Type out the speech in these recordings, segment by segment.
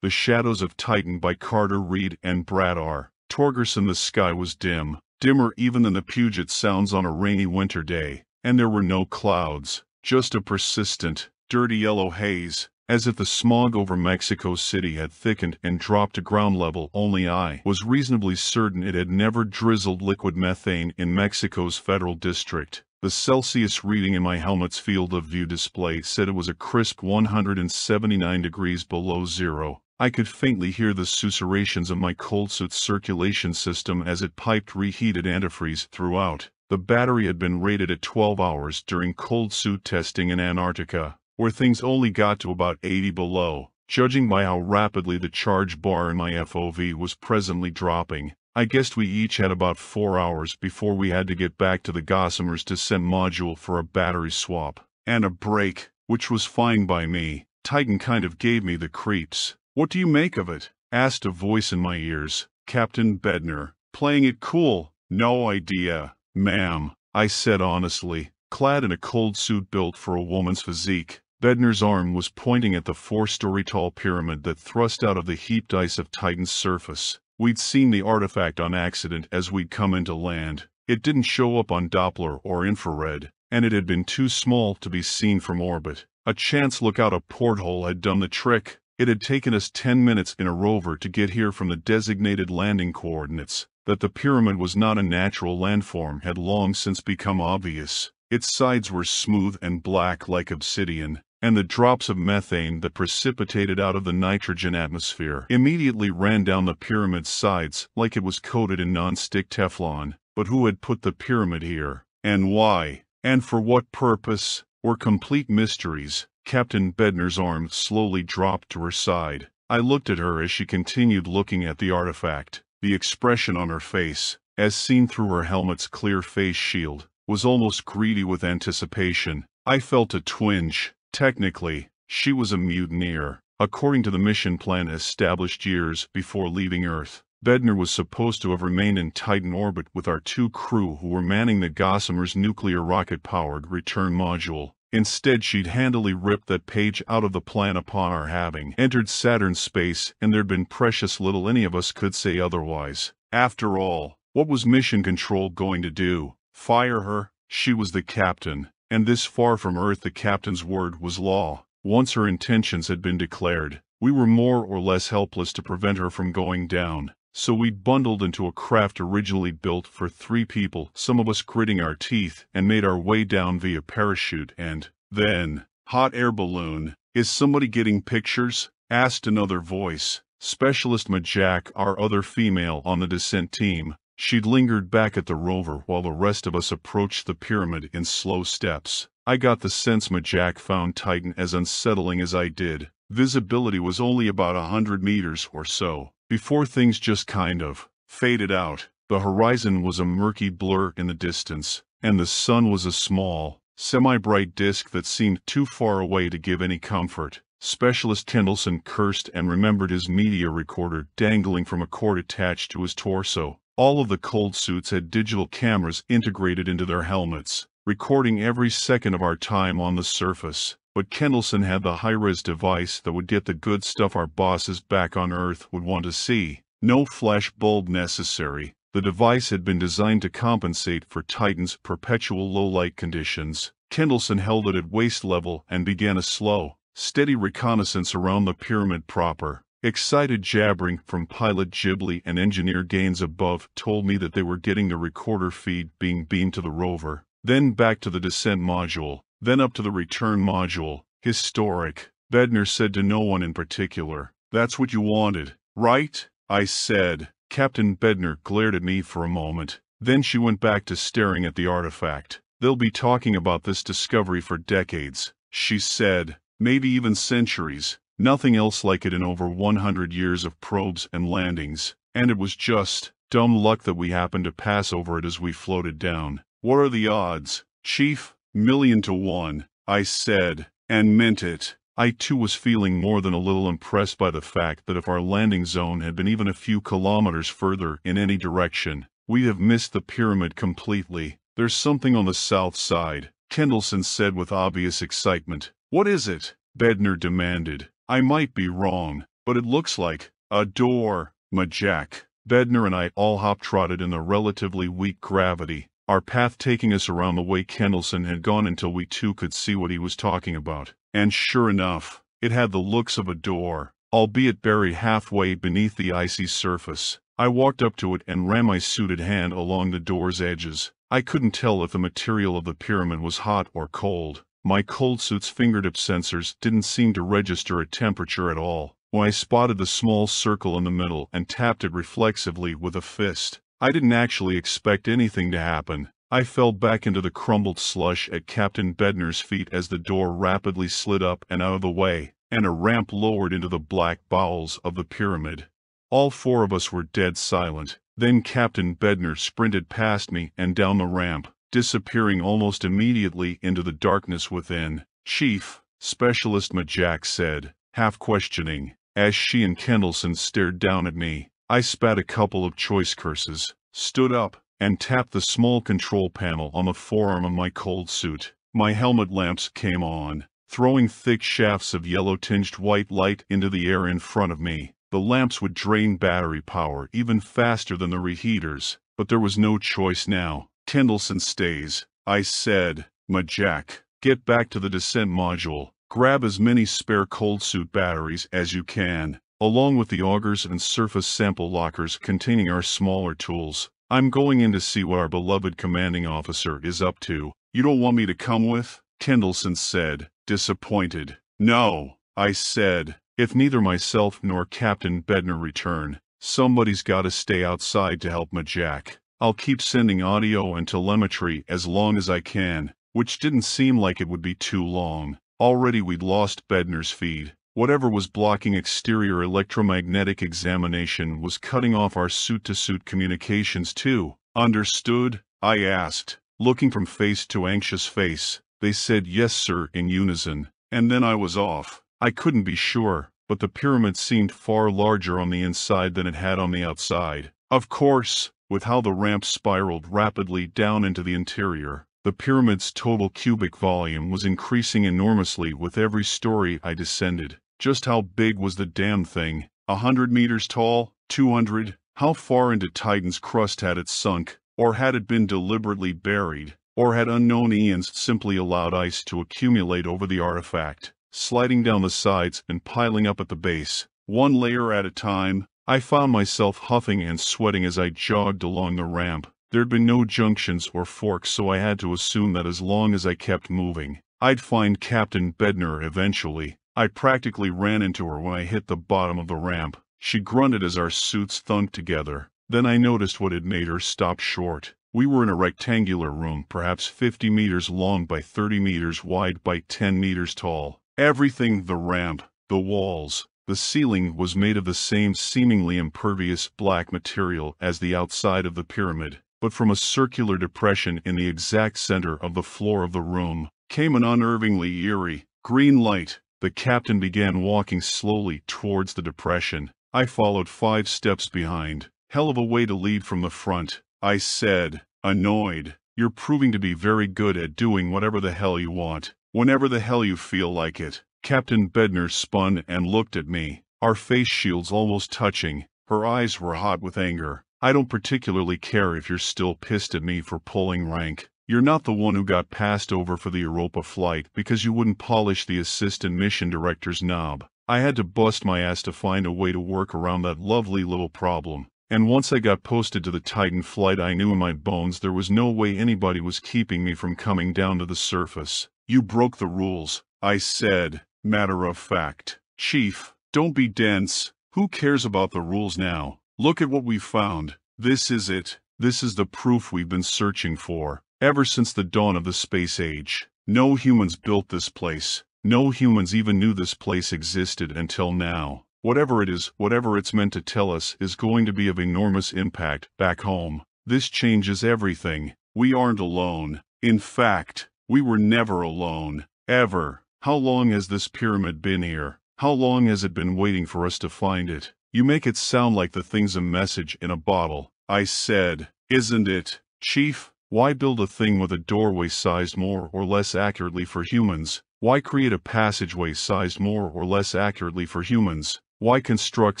The Shadows of Titan by Carter Reid and Brad R. Torgersen The sky was dim, dimmer even than the Puget Sounds on a rainy winter day, and there were no clouds, just a persistent, dirty yellow haze, as if the smog over Mexico City had thickened and dropped to ground level only I was reasonably certain it had never drizzled liquid methane in Mexico's federal district. The Celsius reading in my helmet's field of view display said it was a crisp 179 degrees below zero. I could faintly hear the susurrations of my cold suit's circulation system as it piped reheated antifreeze throughout. The battery had been rated at 12 hours during cold suit testing in Antarctica, where things only got to about 80 below. Judging by how rapidly the charge bar in my FOV was presently dropping, I guessed we each had about four hours before we had to get back to the Gossamer's descent module for a battery swap. And a break, which was fine by me. Titan kind of gave me the creeps. What do you make of it? asked a voice in my ears. Captain Bedner, Playing it cool. No idea, ma'am, I said honestly, clad in a cold suit built for a woman's physique. Bedner's arm was pointing at the four-story tall pyramid that thrust out of the heaped ice of Titan's surface. We'd seen the artifact on accident as we'd come into land. It didn't show up on Doppler or infrared, and it had been too small to be seen from orbit. A chance look out a porthole had done the trick. It had taken us 10 minutes in a rover to get here from the designated landing coordinates. That the pyramid was not a natural landform had long since become obvious. Its sides were smooth and black like obsidian, and the drops of methane that precipitated out of the nitrogen atmosphere immediately ran down the pyramid's sides like it was coated in non-stick Teflon. But who had put the pyramid here, and why, and for what purpose, were complete mysteries. Captain Bedner's arm slowly dropped to her side. I looked at her as she continued looking at the artifact. The expression on her face, as seen through her helmet's clear face shield, was almost greedy with anticipation. I felt a twinge. Technically, she was a mutineer, according to the mission plan established years before leaving Earth. Bednar was supposed to have remained in Titan orbit with our two crew who were manning the Gossamer's nuclear rocket-powered return module. Instead she'd handily ripped that page out of the plan upon our having entered Saturn space and there'd been precious little any of us could say otherwise. After all, what was mission control going to do? Fire her? She was the captain, and this far from Earth the captain's word was law. Once her intentions had been declared, we were more or less helpless to prevent her from going down. So we bundled into a craft originally built for three people, some of us gritting our teeth, and made our way down via parachute and, then, hot air balloon. Is somebody getting pictures? asked another voice. Specialist Majak, our other female on the descent team, She'd lingered back at the rover while the rest of us approached the pyramid in slow steps. I got the sense Majak found Titan as unsettling as I did. Visibility was only about a hundred meters or so, before things just kind of faded out. The horizon was a murky blur in the distance, and the sun was a small, semi-bright disk that seemed too far away to give any comfort. Specialist Kendallson cursed and remembered his media recorder dangling from a cord attached to his torso. All of the cold suits had digital cameras integrated into their helmets, recording every second of our time on the surface. But Kendallson had the high-res device that would get the good stuff our bosses back on Earth would want to see. No flash bulb necessary. The device had been designed to compensate for Titan's perpetual low-light conditions. Kendallson held it at waist level and began a slow, steady reconnaissance around the pyramid proper. Excited jabbering from pilot Ghibli and engineer Gaines above told me that they were getting the recorder feed being beamed to the rover, then back to the descent module, then up to the return module. Historic. Bedner said to no one in particular. That's what you wanted, right? I said. Captain Bedner glared at me for a moment. Then she went back to staring at the artifact. They'll be talking about this discovery for decades, she said. Maybe even centuries. Nothing else like it in over 100 years of probes and landings, and it was just dumb luck that we happened to pass over it as we floated down. What are the odds, Chief? Million to one, I said, and meant it. I too was feeling more than a little impressed by the fact that if our landing zone had been even a few kilometers further in any direction, we'd have missed the pyramid completely. There's something on the south side, Kendallson said with obvious excitement. What is it? Bednar demanded. I might be wrong, but it looks like a door. Majak, Bednar and I all hop-trotted in the relatively weak gravity, our path taking us around the way Kendallson had gone until we too could see what he was talking about. And sure enough, it had the looks of a door, albeit buried halfway beneath the icy surface. I walked up to it and ran my suited hand along the door's edges. I couldn't tell if the material of the pyramid was hot or cold. My cold suit's fingertip sensors didn't seem to register a temperature at all. When I spotted the small circle in the middle and tapped it reflexively with a fist, I didn't actually expect anything to happen. I fell back into the crumbled slush at Captain Bedner's feet as the door rapidly slid up and out of the way, and a ramp lowered into the black bowels of the pyramid. All four of us were dead silent. Then Captain Bedner sprinted past me and down the ramp, disappearing almost immediately into the darkness within. Chief, Specialist Majak said, half questioning, as she and Kendallson stared down at me. I spat a couple of choice curses, stood up, and tapped the small control panel on the forearm of my cold suit. My helmet lamps came on, throwing thick shafts of yellow-tinged white light into the air in front of me. The lamps would drain battery power even faster than the reheaters, but there was no choice now. Kendallson stays, I said. Majak, get back to the descent module. Grab as many spare cold suit batteries as you can along with the augers and surface sample lockers containing our smaller tools. I'm going in to see what our beloved commanding officer is up to. You don't want me to come with? Kendallson said, disappointed. No, I said, if neither myself nor Captain Bedner return, somebody's gotta stay outside to help Majak. I'll keep sending audio and telemetry as long as I can, which didn't seem like it would be too long. Already we'd lost Bedner's feed, Whatever was blocking exterior electromagnetic examination was cutting off our suit-to-suit -suit communications too. Understood? I asked, looking from face to anxious face. They said yes sir in unison, and then I was off. I couldn't be sure, but the pyramid seemed far larger on the inside than it had on the outside. Of course, with how the ramp spiraled rapidly down into the interior, the pyramid's total cubic volume was increasing enormously with every story I descended. Just how big was the damn thing? A hundred meters tall? Two hundred? How far into Titan's crust had it sunk? Or had it been deliberately buried? Or had unknown eons simply allowed ice to accumulate over the artifact, sliding down the sides and piling up at the base? One layer at a time, I found myself huffing and sweating as I jogged along the ramp. There'd been no junctions or forks so I had to assume that as long as I kept moving, I'd find Captain Bedner eventually. I practically ran into her when I hit the bottom of the ramp. She grunted as our suits thunked together. Then I noticed what had made her stop short. We were in a rectangular room, perhaps 50 meters long by 30 meters wide by 10 meters tall. Everything, the ramp, the walls, the ceiling was made of the same seemingly impervious black material as the outside of the pyramid, but from a circular depression in the exact center of the floor of the room came an unnervingly eerie, green light. The captain began walking slowly towards the depression. I followed five steps behind. Hell of a way to lead from the front, I said, annoyed. You're proving to be very good at doing whatever the hell you want, whenever the hell you feel like it. Captain Bedner spun and looked at me, our face shields almost touching. Her eyes were hot with anger. I don't particularly care if you're still pissed at me for pulling rank. You're not the one who got passed over for the Europa flight because you wouldn't polish the assistant mission director's knob. I had to bust my ass to find a way to work around that lovely little problem. And once I got posted to the Titan flight I knew in my bones there was no way anybody was keeping me from coming down to the surface. You broke the rules, I said, matter of fact. Chief, don't be dense. Who cares about the rules now? Look at what we found. This is it. This is the proof we've been searching for. Ever since the dawn of the space age, no humans built this place. No humans even knew this place existed until now. Whatever it is, whatever it's meant to tell us is going to be of enormous impact back home. This changes everything. We aren't alone. In fact, we were never alone. Ever. How long has this pyramid been here? How long has it been waiting for us to find it? You make it sound like the thing's a message in a bottle. I said, isn't it, Chief? Why build a thing with a doorway sized more or less accurately for humans? Why create a passageway sized more or less accurately for humans? Why construct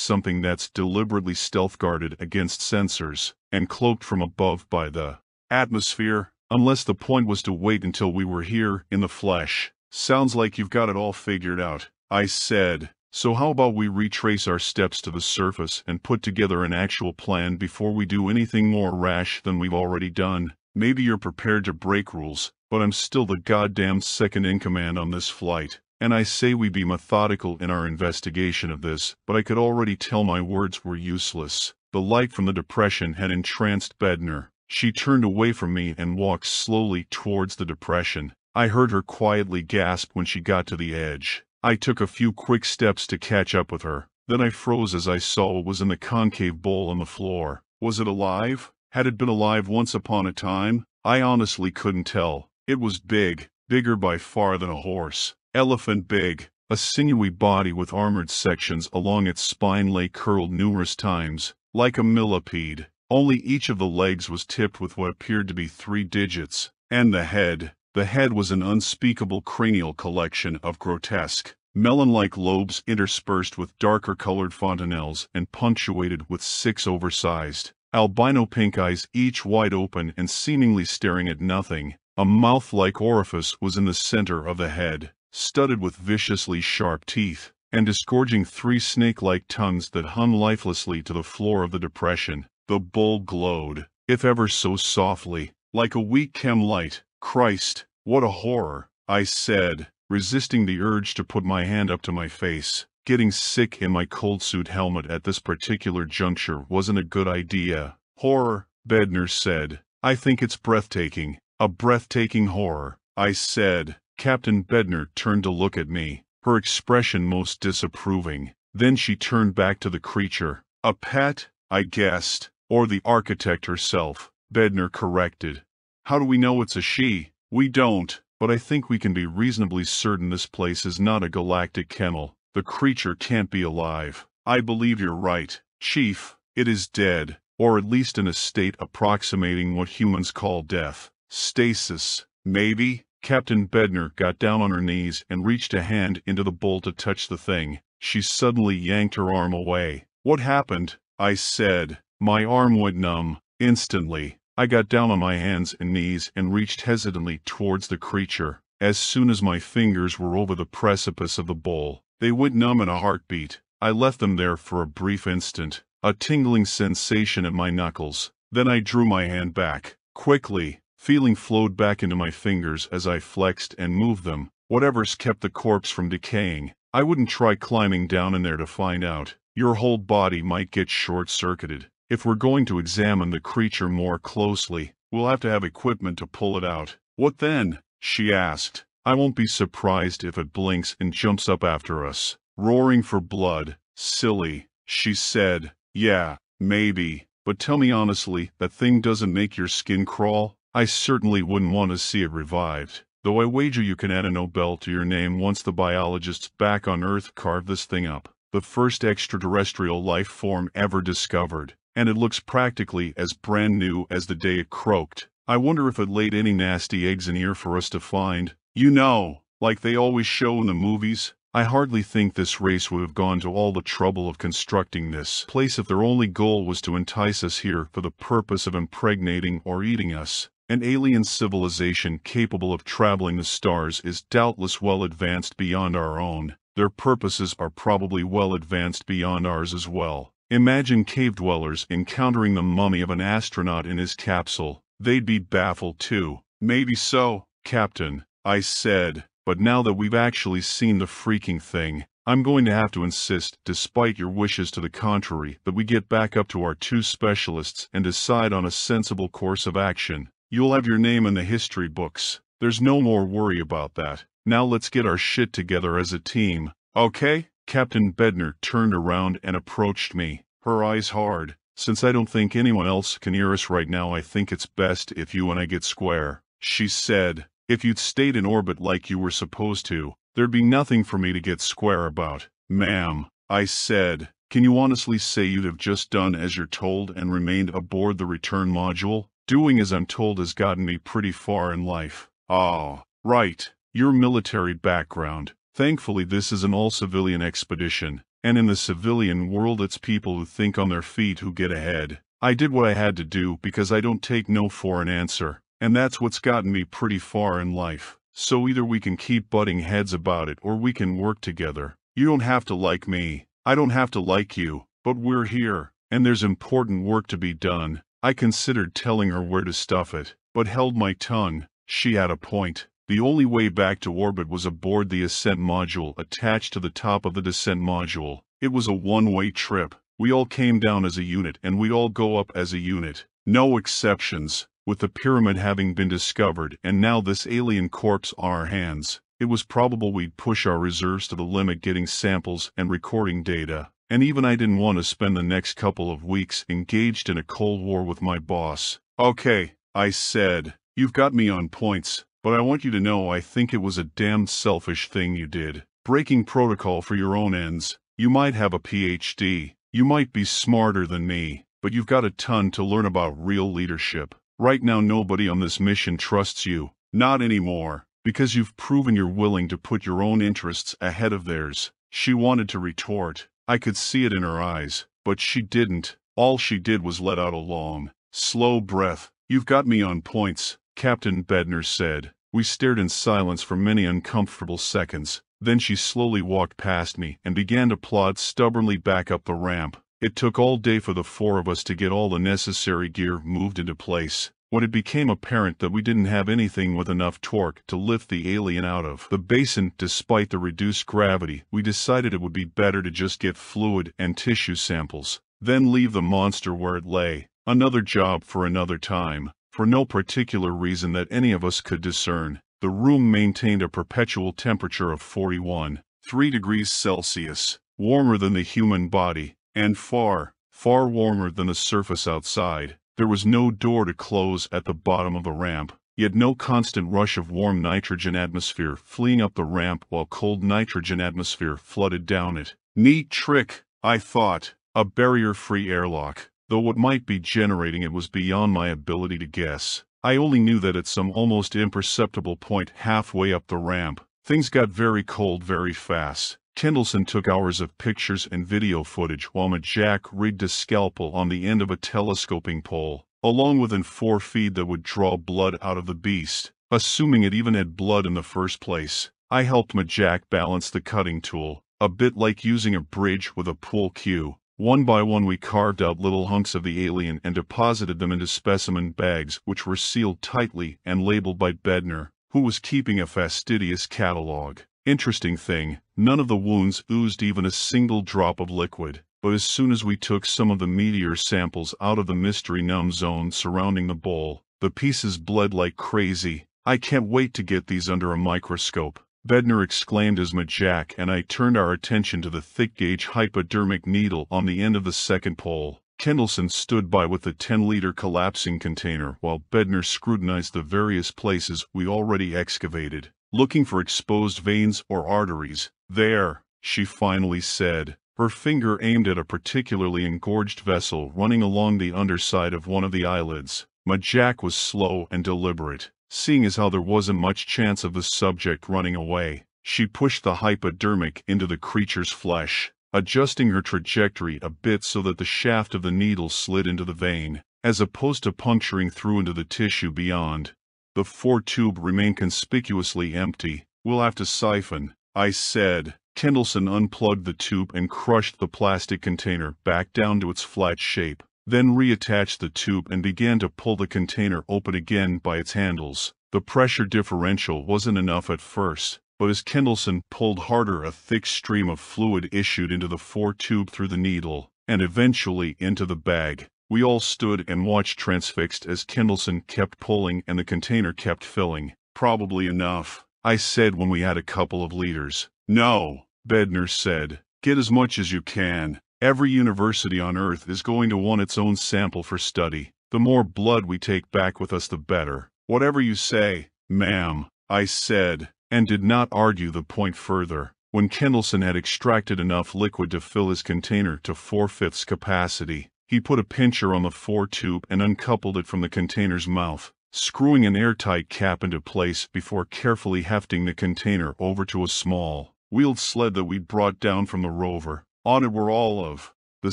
something that's deliberately stealth-guarded against sensors, and cloaked from above by the atmosphere, unless the point was to wait until we were here in the flesh? Sounds like you've got it all figured out, I said. So how about we retrace our steps to the surface and put together an actual plan before we do anything more rash than we've already done? Maybe you're prepared to break rules, but I'm still the goddamn second in command on this flight. And I say we be methodical in our investigation of this, but I could already tell my words were useless. The light from the depression had entranced Bednar. She turned away from me and walked slowly towards the depression. I heard her quietly gasp when she got to the edge. I took a few quick steps to catch up with her. Then I froze as I saw what was in the concave bowl on the floor. Was it alive? Had it been alive once upon a time? I honestly couldn't tell. It was big, bigger by far than a horse. Elephant big, a sinewy body with armored sections along its spine lay curled numerous times, like a millipede. Only each of the legs was tipped with what appeared to be three digits, and the head. The head was an unspeakable cranial collection of grotesque, melon-like lobes interspersed with darker-colored fontanelles and punctuated with six oversized, albino pink eyes each wide open and seemingly staring at nothing. A mouth-like orifice was in the center of the head, studded with viciously sharp teeth, and disgorging three snake-like tongues that hung lifelessly to the floor of the depression. The bull glowed, if ever so softly, like a weak chem light. Christ, what a horror, I said, resisting the urge to put my hand up to my face. Getting sick in my cold suit helmet at this particular juncture wasn't a good idea. Horror, Bedner said. I think it's breathtaking. A breathtaking horror, I said, Captain Bedner turned to look at me, her expression most disapproving. Then she turned back to the creature. A pet, I guessed, or the architect herself, Bedner corrected. How do we know it's a she? We don't, but I think we can be reasonably certain this place is not a galactic kennel. The creature can't be alive. I believe you're right, Chief. It is dead, or at least in a state approximating what humans call death. Stasis, maybe? Captain Bedner got down on her knees and reached a hand into the bowl to touch the thing. She suddenly yanked her arm away. What happened? I said. My arm went numb. Instantly, I got down on my hands and knees and reached hesitantly towards the creature. As soon as my fingers were over the precipice of the bowl, they went numb in a heartbeat. I left them there for a brief instant, a tingling sensation at my knuckles. Then I drew my hand back. Quickly, Feeling flowed back into my fingers as I flexed and moved them. Whatever's kept the corpse from decaying. I wouldn't try climbing down in there to find out. Your whole body might get short-circuited. If we're going to examine the creature more closely, we'll have to have equipment to pull it out. What then? She asked. I won't be surprised if it blinks and jumps up after us. Roaring for blood. Silly. She said. Yeah, maybe. But tell me honestly, that thing doesn't make your skin crawl? I certainly wouldn't want to see it revived, though I wager you can add a Nobel to your name once the biologists back on Earth carve this thing up. The first extraterrestrial life form ever discovered, and it looks practically as brand new as the day it croaked. I wonder if it laid any nasty eggs in here for us to find. You know, like they always show in the movies, I hardly think this race would have gone to all the trouble of constructing this place if their only goal was to entice us here for the purpose of impregnating or eating us. An alien civilization capable of traveling the stars is doubtless well advanced beyond our own. Their purposes are probably well advanced beyond ours as well. Imagine cave dwellers encountering the mummy of an astronaut in his capsule. They'd be baffled too. Maybe so, Captain, I said, but now that we've actually seen the freaking thing, I'm going to have to insist, despite your wishes to the contrary, that we get back up to our two specialists and decide on a sensible course of action. You'll have your name in the history books. There's no more worry about that. Now let's get our shit together as a team. Okay? Captain Bedner turned around and approached me, her eyes hard. Since I don't think anyone else can hear us right now I think it's best if you and I get square. She said, if you'd stayed in orbit like you were supposed to, there'd be nothing for me to get square about. Ma'am, I said, can you honestly say you'd have just done as you're told and remained aboard the return module? Doing as I'm told has gotten me pretty far in life. Ah, right, your military background. Thankfully this is an all-civilian expedition. and in the civilian world it's people who think on their feet who get ahead. I did what I had to do because I don't take no for an answer, and that's what's gotten me pretty far in life. So either we can keep butting heads about it or we can work together. You don't have to like me. I don't have to like you, but we're here, and there's important work to be done. I considered telling her where to stuff it, but held my tongue. She had a point. The only way back to orbit was aboard the ascent module attached to the top of the descent module. It was a one-way trip. We all came down as a unit and we all go up as a unit. No exceptions with the pyramid having been discovered and now this alien corpse on our hands, it was probable we'd push our reserves to the limit getting samples and recording data. And even I didn't want to spend the next couple of weeks engaged in a cold war with my boss. Okay, I said, you've got me on points, but I want you to know I think it was a damned selfish thing you did. Breaking protocol for your own ends. You might have a PhD. You might be smarter than me, but you've got a ton to learn about real leadership. Right now nobody on this mission trusts you. Not anymore. Because you've proven you're willing to put your own interests ahead of theirs. She wanted to retort. I could see it in her eyes. But she didn't. All she did was let out a long, slow breath. You've got me on points, Captain Bedner said. We stared in silence for many uncomfortable seconds. Then she slowly walked past me and began to plod stubbornly back up the ramp. It took all day for the four of us to get all the necessary gear moved into place. When it became apparent that we didn't have anything with enough torque to lift the alien out of the basin despite the reduced gravity, we decided it would be better to just get fluid and tissue samples, then leave the monster where it lay. Another job for another time. For no particular reason that any of us could discern, the room maintained a perpetual temperature of 41, 3 degrees Celsius, warmer than the human body, and far, far warmer than the surface outside. There was no door to close at the bottom of the ramp, yet no constant rush of warm nitrogen atmosphere fleeing up the ramp while cold nitrogen atmosphere flooded down it. Neat trick, I thought, a barrier-free airlock, though what might be generating it was beyond my ability to guess. I only knew that at some almost imperceptible point halfway up the ramp, things got very cold very fast. Kendallson took hours of pictures and video footage while Majak rigged a scalpel on the end of a telescoping pole, along with an four feed that would draw blood out of the beast, assuming it even had blood in the first place. I helped Majak balance the cutting tool, a bit like using a bridge with a pool cue. One by one we carved out little hunks of the alien and deposited them into specimen bags which were sealed tightly and labeled by Bedner, who was keeping a fastidious catalogue. Interesting thing, none of the wounds oozed even a single drop of liquid, but as soon as we took some of the meteor samples out of the mystery numb zone surrounding the bowl, the pieces bled like crazy. I can't wait to get these under a microscope. Bednar exclaimed as Majak and I turned our attention to the thick-gauge hypodermic needle on the end of the second pole. Kendallson stood by with the 10-liter collapsing container while Bednar scrutinized the various places we already excavated looking for exposed veins or arteries. There, she finally said, her finger aimed at a particularly engorged vessel running along the underside of one of the eyelids. Majak was slow and deliberate, seeing as how there wasn't much chance of the subject running away. She pushed the hypodermic into the creature's flesh, adjusting her trajectory a bit so that the shaft of the needle slid into the vein, as opposed to puncturing through into the tissue beyond. The fore tube remained conspicuously empty. We'll have to siphon, I said. Kendallson unplugged the tube and crushed the plastic container back down to its flat shape, then reattached the tube and began to pull the container open again by its handles. The pressure differential wasn't enough at first, but as Kendallson pulled harder a thick stream of fluid issued into the fore tube through the needle, and eventually into the bag. We all stood and watched transfixed as Kendallson kept pulling and the container kept filling. Probably enough, I said when we had a couple of liters. No, Bednar said. Get as much as you can. Every university on Earth is going to want its own sample for study. The more blood we take back with us the better. Whatever you say, ma'am, I said, and did not argue the point further. When Kendallson had extracted enough liquid to fill his container to four-fifths capacity, he put a pincher on the fore tube and uncoupled it from the container's mouth, screwing an airtight cap into place before carefully hefting the container over to a small, wheeled sled that we'd brought down from the rover. On it were all of the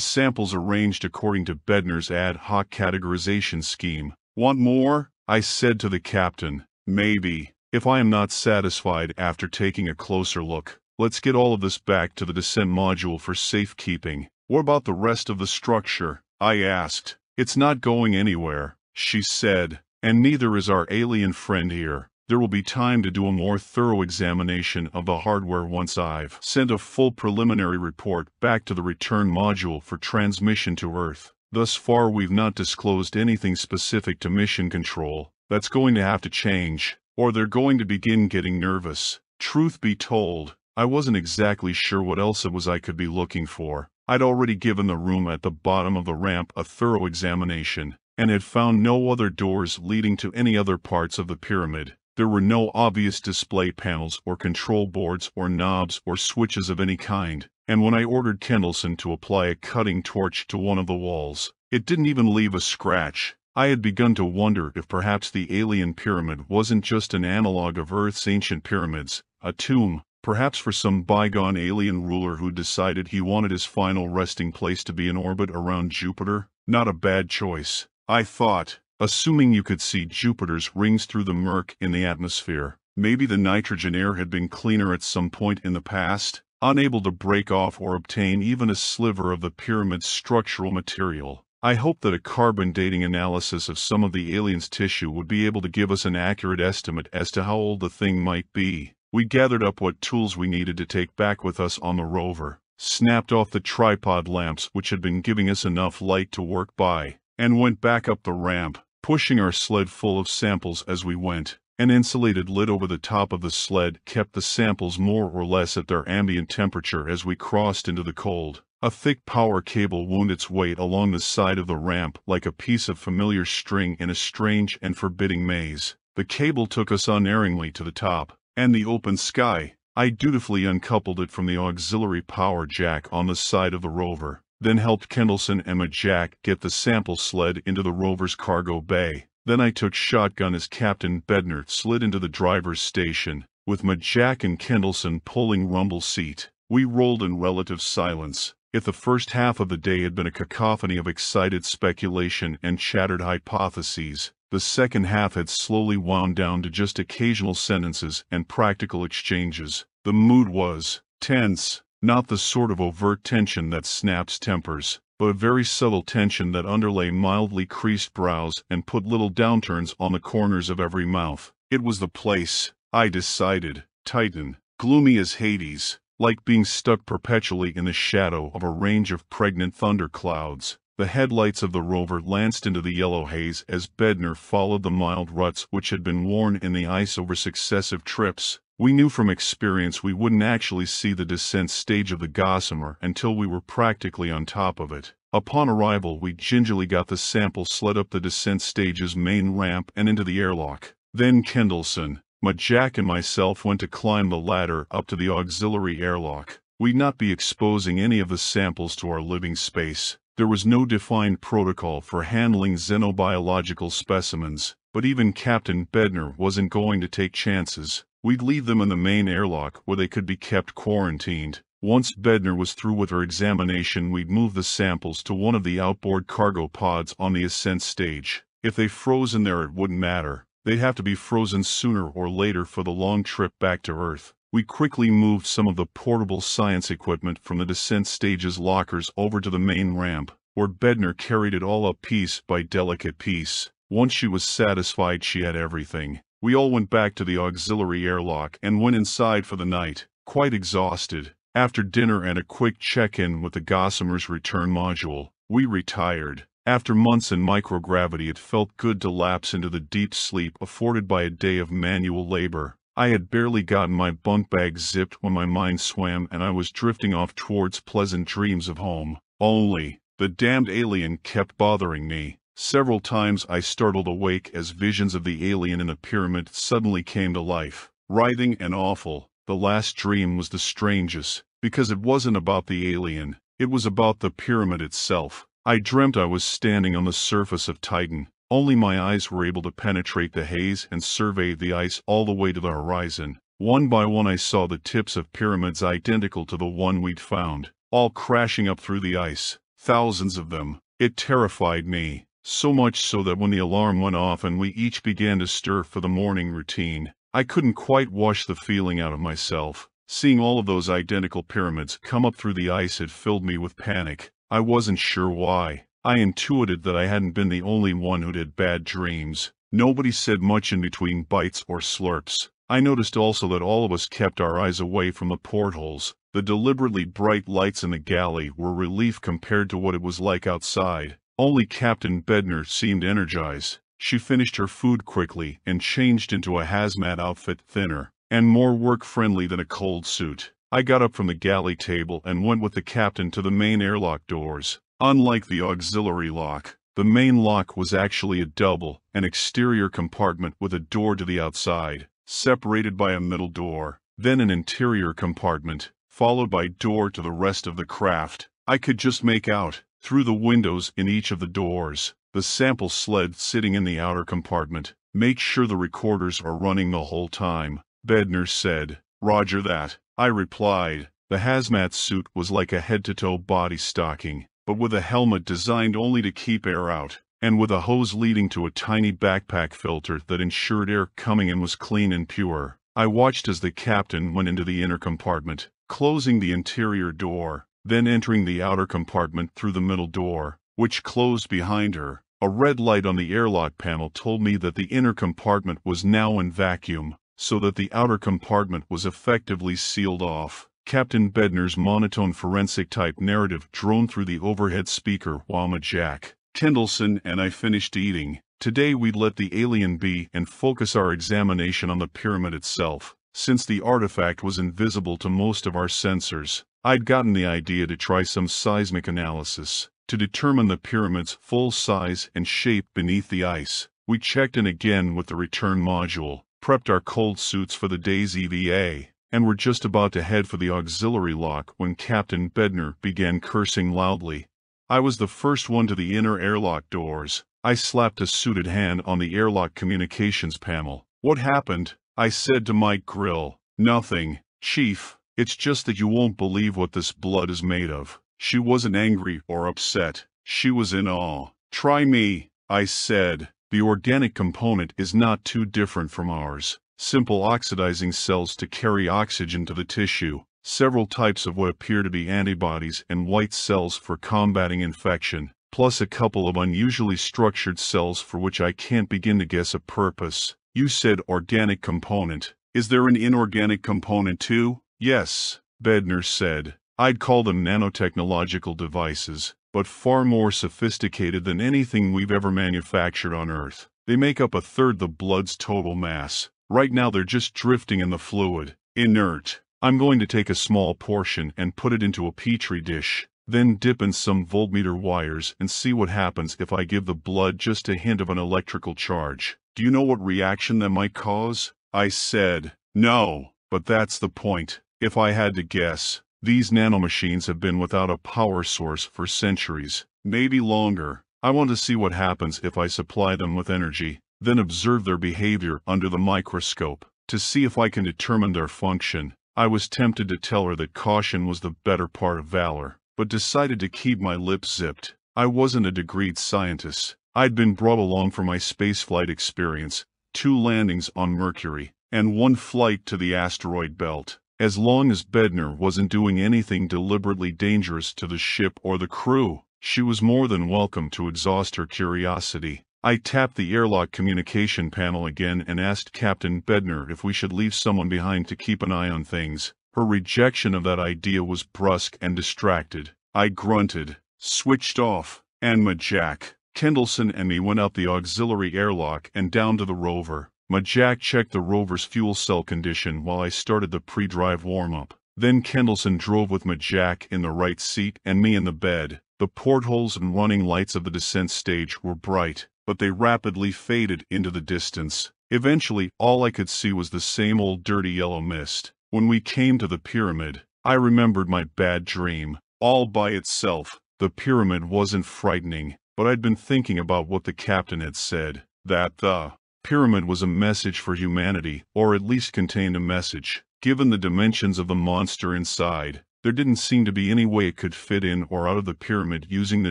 samples arranged according to Bedner's ad hoc categorization scheme. Want more? I said to the captain. Maybe. If I am not satisfied after taking a closer look, let's get all of this back to the descent module for safekeeping. What about the rest of the structure? I asked. It's not going anywhere, she said, and neither is our alien friend here. There will be time to do a more thorough examination of the hardware once I've sent a full preliminary report back to the return module for transmission to Earth. Thus far we've not disclosed anything specific to mission control. That's going to have to change, or they're going to begin getting nervous. Truth be told, I wasn't exactly sure what else it was I could be looking for. I'd already given the room at the bottom of the ramp a thorough examination, and had found no other doors leading to any other parts of the pyramid. There were no obvious display panels or control boards or knobs or switches of any kind, and when I ordered Kendallson to apply a cutting torch to one of the walls, it didn't even leave a scratch. I had begun to wonder if perhaps the alien pyramid wasn't just an analog of Earth's ancient pyramids, a tomb, perhaps for some bygone alien ruler who decided he wanted his final resting place to be in orbit around Jupiter. Not a bad choice, I thought, assuming you could see Jupiter's rings through the murk in the atmosphere. Maybe the nitrogen air had been cleaner at some point in the past, unable to break off or obtain even a sliver of the pyramid's structural material. I hope that a carbon dating analysis of some of the alien's tissue would be able to give us an accurate estimate as to how old the thing might be. We gathered up what tools we needed to take back with us on the rover, snapped off the tripod lamps which had been giving us enough light to work by, and went back up the ramp, pushing our sled full of samples as we went. An insulated lid over the top of the sled kept the samples more or less at their ambient temperature as we crossed into the cold. A thick power cable wound its way along the side of the ramp like a piece of familiar string in a strange and forbidding maze. The cable took us unerringly to the top, and the open sky. I dutifully uncoupled it from the auxiliary power jack on the side of the rover, then helped Kendallson and Majak get the sample sled into the rover's cargo bay. Then I took shotgun as Captain Bednar slid into the driver's station, with Majak and Kendallson pulling rumble seat. We rolled in relative silence. If the first half of the day had been a cacophony of excited speculation and chattered hypotheses, the second half had slowly wound down to just occasional sentences and practical exchanges. The mood was tense, not the sort of overt tension that snaps tempers, but a very subtle tension that underlay mildly creased brows and put little downturns on the corners of every mouth. It was the place, I decided, Titan, gloomy as Hades, like being stuck perpetually in the shadow of a range of pregnant thunder clouds. The headlights of the rover lanced into the yellow haze as Bedner followed the mild ruts which had been worn in the ice over successive trips. We knew from experience we wouldn't actually see the descent stage of the Gossamer until we were practically on top of it. Upon arrival we gingerly got the sample sled up the descent stage's main ramp and into the airlock. Then Kendallson, Majak and myself went to climb the ladder up to the auxiliary airlock. We'd not be exposing any of the samples to our living space. There was no defined protocol for handling xenobiological specimens, but even Captain Bedner wasn't going to take chances. We'd leave them in the main airlock where they could be kept quarantined. Once Bedner was through with her examination we'd move the samples to one of the outboard cargo pods on the ascent stage. If they froze in there it wouldn't matter. They'd have to be frozen sooner or later for the long trip back to Earth. We quickly moved some of the portable science equipment from the descent stage's lockers over to the main ramp, where Bedner carried it all up piece by delicate piece. Once she was satisfied she had everything, we all went back to the auxiliary airlock and went inside for the night, quite exhausted. After dinner and a quick check-in with the Gossamer's return module, we retired. After months in microgravity it felt good to lapse into the deep sleep afforded by a day of manual labor. I had barely gotten my bunk bag zipped when my mind swam and I was drifting off towards pleasant dreams of home. Only, the damned alien kept bothering me. Several times I startled awake as visions of the alien in the pyramid suddenly came to life. Writhing and awful, the last dream was the strangest, because it wasn't about the alien, it was about the pyramid itself. I dreamt I was standing on the surface of Titan, only my eyes were able to penetrate the haze and survey the ice all the way to the horizon. One by one I saw the tips of pyramids identical to the one we'd found. all crashing up through the ice, thousands of them. It terrified me, so much so that when the alarm went off and we each began to stir for the morning routine, I couldn't quite wash the feeling out of myself. Seeing all of those identical pyramids come up through the ice had filled me with panic. I wasn't sure why. I intuited that I hadn't been the only one who'd had bad dreams. Nobody said much in between bites or slurps. I noticed also that all of us kept our eyes away from the portholes. The deliberately bright lights in the galley were relief compared to what it was like outside. Only Captain Bedner seemed energized. She finished her food quickly and changed into a hazmat outfit thinner and more work-friendly than a cold suit. I got up from the galley table and went with the captain to the main airlock doors. Unlike the auxiliary lock, the main lock was actually a double, an exterior compartment with a door to the outside, separated by a middle door, then an interior compartment, followed by door to the rest of the craft. I could just make out, through the windows in each of the doors, the sample sled sitting in the outer compartment. Make sure the recorders are running the whole time, Bednar said. Roger that, I replied. The hazmat suit was like a head-to-toe body stocking, but with a helmet designed only to keep air out, and with a hose leading to a tiny backpack filter that ensured air coming in was clean and pure. I watched as the captain went into the inner compartment, closing the interior door, then entering the outer compartment through the middle door, which closed behind her. A red light on the airlock panel told me that the inner compartment was now in vacuum, so that the outer compartment was effectively sealed off. Captain Bedner's monotone forensic-type narrative droned through the overhead speaker while Majak, Kendallson and I finished eating. Today we'd let the alien be and focus our examination on the pyramid itself. Since the artifact was invisible to most of our sensors, I'd gotten the idea to try some seismic analysis to determine the pyramid's full size and shape beneath the ice. We checked in again with the return module, prepped our cold suits for the day's EVA, and were just about to head for the auxiliary lock when Captain Bedner began cursing loudly. I was the first one to the inner airlock doors. I slapped a suited hand on the airlock communications panel. What happened? I said to mic grille. Nothing, Chief. It's just that you won't believe what this blood is made of. She wasn't angry or upset. She was in awe. Try me, I said. The organic component is not too different from ours simple oxidizing cells to carry oxygen to the tissue, several types of what appear to be antibodies and white cells for combating infection, plus a couple of unusually structured cells for which I can't begin to guess a purpose. You said organic component. Is there an inorganic component too? Yes, Bednar said. I'd call them nanotechnological devices, but far more sophisticated than anything we've ever manufactured on Earth. They make up a third the blood's total mass. Right now they're just drifting in the fluid, inert. I'm going to take a small portion and put it into a petri dish, then dip in some voltmeter wires and see what happens if I give the blood just a hint of an electrical charge. Do you know what reaction that might cause? I said, no, but that's the point. If I had to guess, these nanomachines have been without a power source for centuries, maybe longer. I want to see what happens if I supply them with energy then observe their behavior under the microscope, to see if I can determine their function. I was tempted to tell her that caution was the better part of valor, but decided to keep my lips zipped. I wasn't a degreed scientist. I'd been brought along for my spaceflight experience, two landings on Mercury, and one flight to the asteroid belt. As long as Bednar wasn't doing anything deliberately dangerous to the ship or the crew, she was more than welcome to exhaust her curiosity. I tapped the airlock communication panel again and asked Captain Bedner if we should leave someone behind to keep an eye on things. Her rejection of that idea was brusque and distracted. I grunted, switched off, and Majak, Kendallson and me went out the auxiliary airlock and down to the rover. Majak checked the rover's fuel cell condition while I started the pre-drive warm-up. Then Kendallson drove with Majak in the right seat and me in the bed. The portholes and running lights of the descent stage were bright, but they rapidly faded into the distance. Eventually, all I could see was the same old dirty yellow mist. When we came to the pyramid, I remembered my bad dream. All by itself, the pyramid wasn't frightening, but I'd been thinking about what the captain had said, that the pyramid was a message for humanity, or at least contained a message. Given the dimensions of the monster inside, There didn't seem to be any way it could fit in or out of the pyramid using the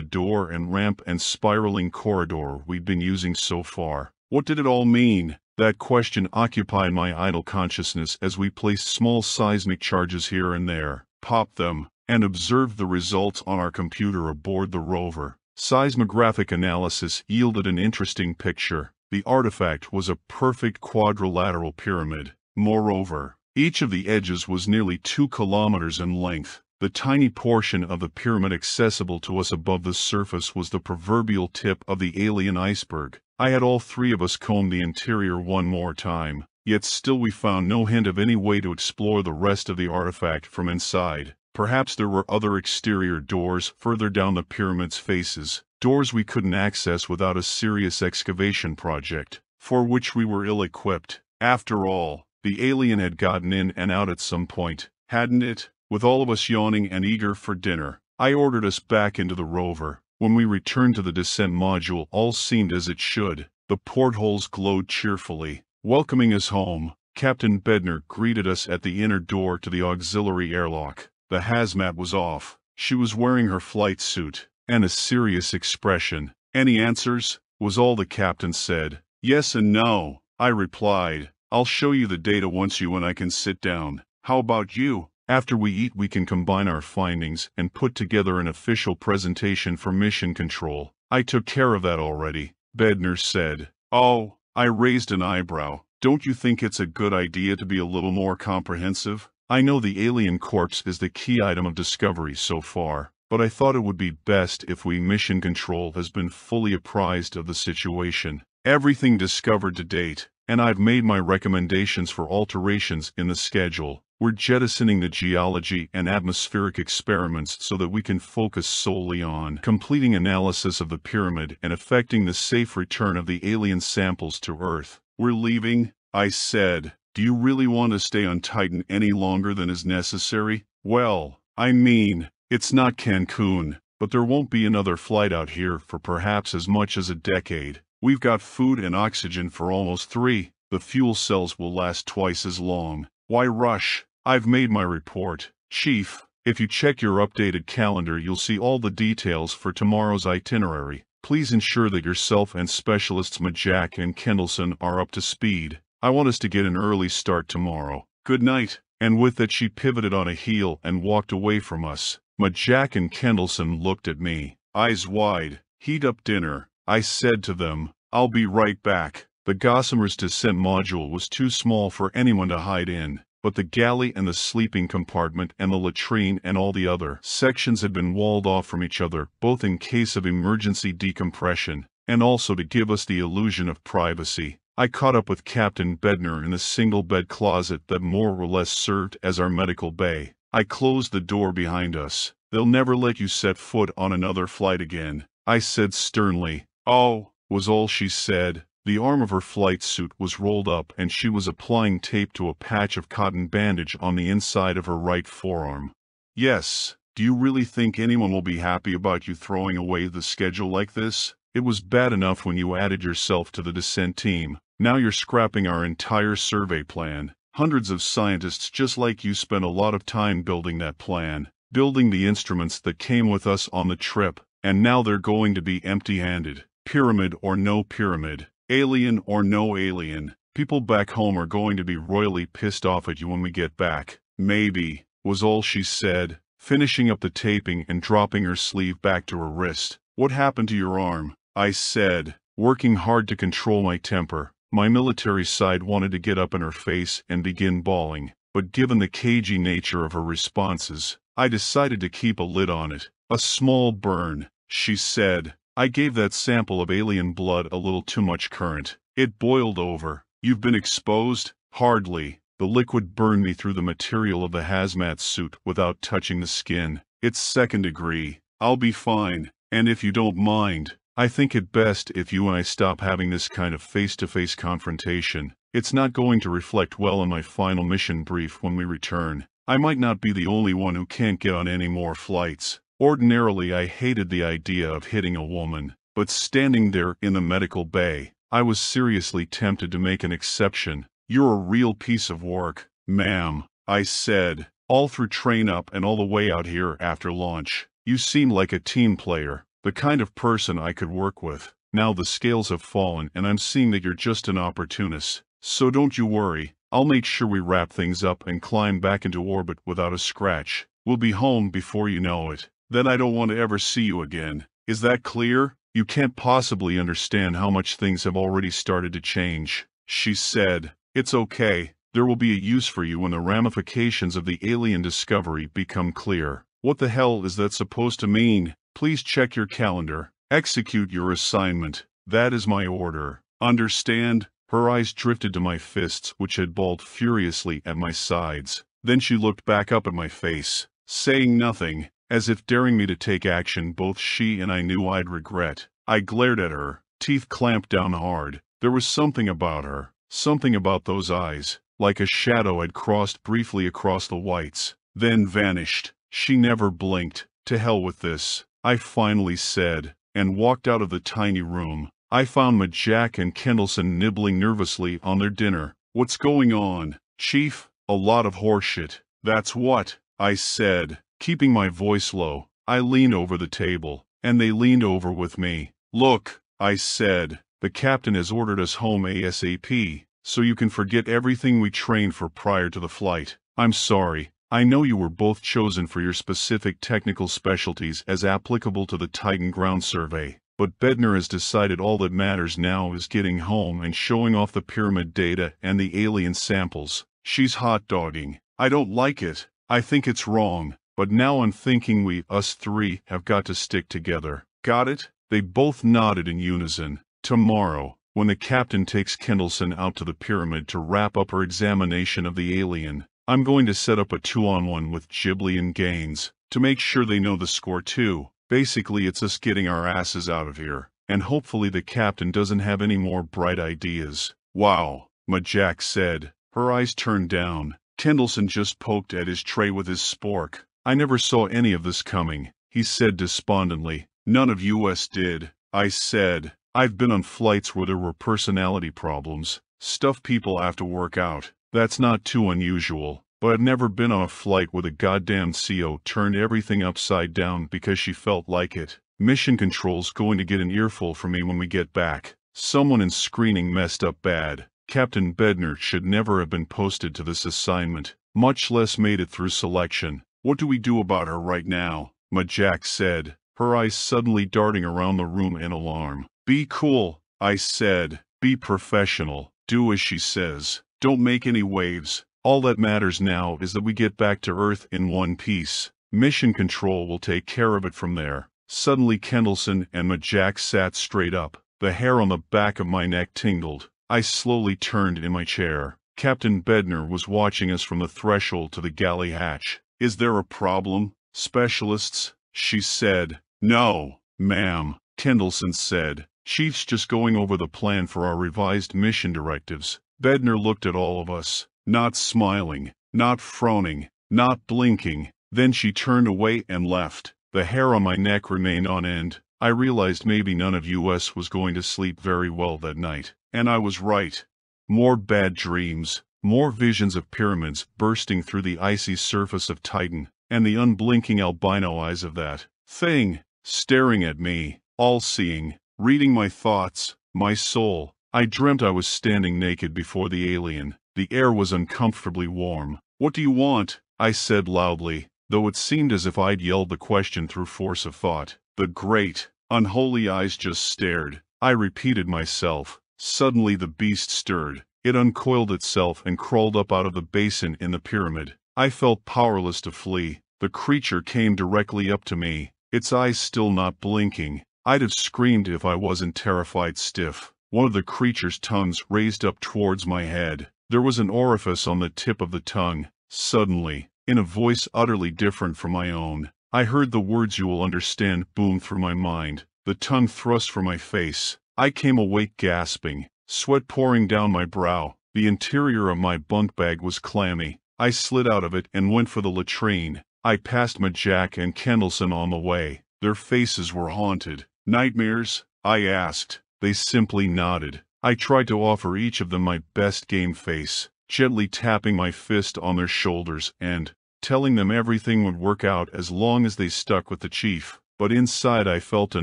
door and ramp and spiraling corridor we'd been using so far. What did it all mean? That question occupied my idle consciousness as we placed small seismic charges here and there, popped them, and observed the results on our computer aboard the rover. Seismographic analysis yielded an interesting picture. The artifact was a perfect quadrilateral pyramid. Moreover, each of the edges was nearly two kilometers in length. The tiny portion of the pyramid accessible to us above the surface was the proverbial tip of the alien iceberg. I had all three of us comb the interior one more time, yet still we found no hint of any way to explore the rest of the artifact from inside. Perhaps there were other exterior doors further down the pyramid's faces, doors we couldn't access without a serious excavation project, for which we were ill-equipped. After all, the alien had gotten in and out at some point, hadn't it? With all of us yawning and eager for dinner, I ordered us back into the rover. When we returned to the descent module all seemed as it should. The portholes glowed cheerfully, welcoming us home. Captain Bednar greeted us at the inner door to the auxiliary airlock. The hazmat was off. She was wearing her flight suit, and a serious expression. Any answers? was all the captain said. Yes and no, I replied. I'll show you the data once you and I can sit down. How about you? After we eat we can combine our findings and put together an official presentation for mission control. I took care of that already, Bednar said. Oh, I raised an eyebrow. Don't you think it's a good idea to be a little more comprehensive? I know the alien corpse is the key item of discovery so far, but I thought it would be best if we mission control has been fully apprised of the situation. Everything discovered to date, and I've made my recommendations for alterations in the schedule. We're jettisoning the geology and atmospheric experiments so that we can focus solely on completing analysis of the pyramid and effecting the safe return of the alien samples to Earth. We're leaving, I said. Do you really want to stay on Titan any longer than is necessary? Well, I mean, it's not Cancun, but there won't be another flight out here for perhaps as much as a decade. We've got food and oxygen for almost three. The fuel cells will last twice as long. Why rush? I've made my report. Chief, if you check your updated calendar you'll see all the details for tomorrow's itinerary. Please ensure that yourself and specialists Majak and Kendallson are up to speed. I want us to get an early start tomorrow. Good night. And with that she pivoted on a heel and walked away from us. Majak and Kendallson looked at me, eyes wide. Heat up dinner. I said to them, I'll be right back. The Gossamer's descent module was too small for anyone to hide in, but the galley and the sleeping compartment and the latrine and all the other sections had been walled off from each other, both in case of emergency decompression, and also to give us the illusion of privacy. I caught up with Captain Bedner in the single-bed closet that more or less served as our medical bay. I closed the door behind us. They'll never let you set foot on another flight again, I said sternly. Oh, was all she said. The arm of her flight suit was rolled up and she was applying tape to a patch of cotton bandage on the inside of her right forearm. Yes, do you really think anyone will be happy about you throwing away the schedule like this? It was bad enough when you added yourself to the descent team. Now you're scrapping our entire survey plan. Hundreds of scientists just like you spent a lot of time building that plan, building the instruments that came with us on the trip, and now they're going to be empty-handed. Pyramid or no pyramid. Alien or no alien, people back home are going to be royally pissed off at you when we get back. Maybe, was all she said, finishing up the taping and dropping her sleeve back to her wrist. What happened to your arm? I said, working hard to control my temper. My military side wanted to get up in her face and begin bawling, but given the cagey nature of her responses, I decided to keep a lid on it. A small burn, she said, I gave that sample of alien blood a little too much current. It boiled over. You've been exposed? Hardly. The liquid burned me through the material of the hazmat suit without touching the skin. It's second degree. I'll be fine. And if you don't mind, I think it best if you and I stop having this kind of face-to-face -face confrontation. It's not going to reflect well on my final mission brief when we return. I might not be the only one who can't get on any more flights. Ordinarily I hated the idea of hitting a woman, but standing there in the medical bay, I was seriously tempted to make an exception. You're a real piece of work, ma'am, I said. all through train up and all the way out here after launch. You seem like a team player, the kind of person I could work with. Now the scales have fallen and I'm seeing that you're just an opportunist. So don't you worry, I'll make sure we wrap things up and climb back into orbit without a scratch. We'll be home before you know it. Then I don't want to ever see you again. Is that clear? You can't possibly understand how much things have already started to change. She said, It's okay, there will be a use for you when the ramifications of the alien discovery become clear. What the hell is that supposed to mean? Please check your calendar. Execute your assignment. That is my order. Understand? Her eyes drifted to my fists which had balled furiously at my sides. Then she looked back up at my face, saying nothing, as if daring me to take action both she and I knew I'd regret. I glared at her, teeth clamped down hard. There was something about her, something about those eyes, like a shadow had crossed briefly across the whites, then vanished. She never blinked. To hell with this, I finally said, and walked out of the tiny room. I found Majak and Kendleson nibbling nervously on their dinner. What's going on, Chief? A lot of horseshit. That's what, I said, Keeping my voice low, I leaned over the table, and they leaned over with me. Look, I said, the captain has ordered us home ASAP, so you can forget everything we trained for prior to the flight. I'm sorry, I know you were both chosen for your specific technical specialties as applicable to the Titan ground survey, but Bednar has decided all that matters now is getting home and showing off the pyramid data and the alien samples. She's hot dogging. I don't like it. I think it's wrong. But now I'm thinking we, us three, have got to stick together. Got it? They both nodded in unison. Tomorrow, when the captain takes Kendleson out to the pyramid to wrap up her examination of the alien, I'm going to set up a two-on-one with Ghibli and Gaines, to make sure they know the score too. Basically it's us getting our asses out of here, and hopefully the captain doesn't have any more bright ideas. Wow, Majak said, her eyes turned down. Kendleson just poked at his tray with his spork. I never saw any of this coming, he said despondently. None of us did. I said, I've been on flights where there were personality problems, stuff people have to work out. That's not too unusual. But I've never been on a flight where the goddamn CO turned everything upside down because she felt like it. Mission Control's going to get an earful from me when we get back. Someone in screening messed up bad. Captain Bednar should never have been posted to this assignment, much less made it through selection. What do we do about her right now? Majak said, her eyes suddenly darting around the room in alarm. Be cool, I said. Be professional. Do as she says. Don't make any waves. All that matters now is that we get back to Earth in one piece. Mission Control will take care of it from there. Suddenly Kendleson and Majak sat straight up. The hair on the back of my neck tingled. I slowly turned in my chair. Captain Bedner was watching us from the threshold to the galley hatch. Is there a problem, specialists? She said. No, ma'am, Kendleson said. Chief's just going over the plan for our revised mission directives. Bedner looked at all of us, not smiling, not frowning, not blinking. Then she turned away and left. The hair on my neck remained on end. I realized maybe none of us was going to sleep very well that night. And I was right. More bad dreams, more visions of pyramids bursting through the icy surface of Titan, and the unblinking albino eyes of that thing, staring at me, all-seeing, reading my thoughts, my soul. I dreamt I was standing naked before the alien. The air was uncomfortably warm. What do you want? I said loudly, though it seemed as if I'd yelled the question through force of thought. The great, unholy eyes just stared. I repeated myself. Suddenly the beast stirred. It uncoiled itself and crawled up out of the basin in the pyramid. I felt powerless to flee. The creature came directly up to me, its eyes still not blinking. I'd have screamed if I wasn't terrified stiff. One of the creature's tongues raised up towards my head. There was an orifice on the tip of the tongue. Suddenly, in a voice utterly different from my own, I heard the words you will understand boom through my mind. The tongue thrust for my face. I came awake gasping. Sweat pouring down my brow, the interior of my bunk bag was clammy. I slid out of it and went for the latrine. I passed Majak and Kendleson on the way. Their faces were haunted. Nightmares? I asked. They simply nodded. I tried to offer each of them my best game face, gently tapping my fist on their shoulders and, telling them everything would work out as long as they stuck with the chief. But inside I felt a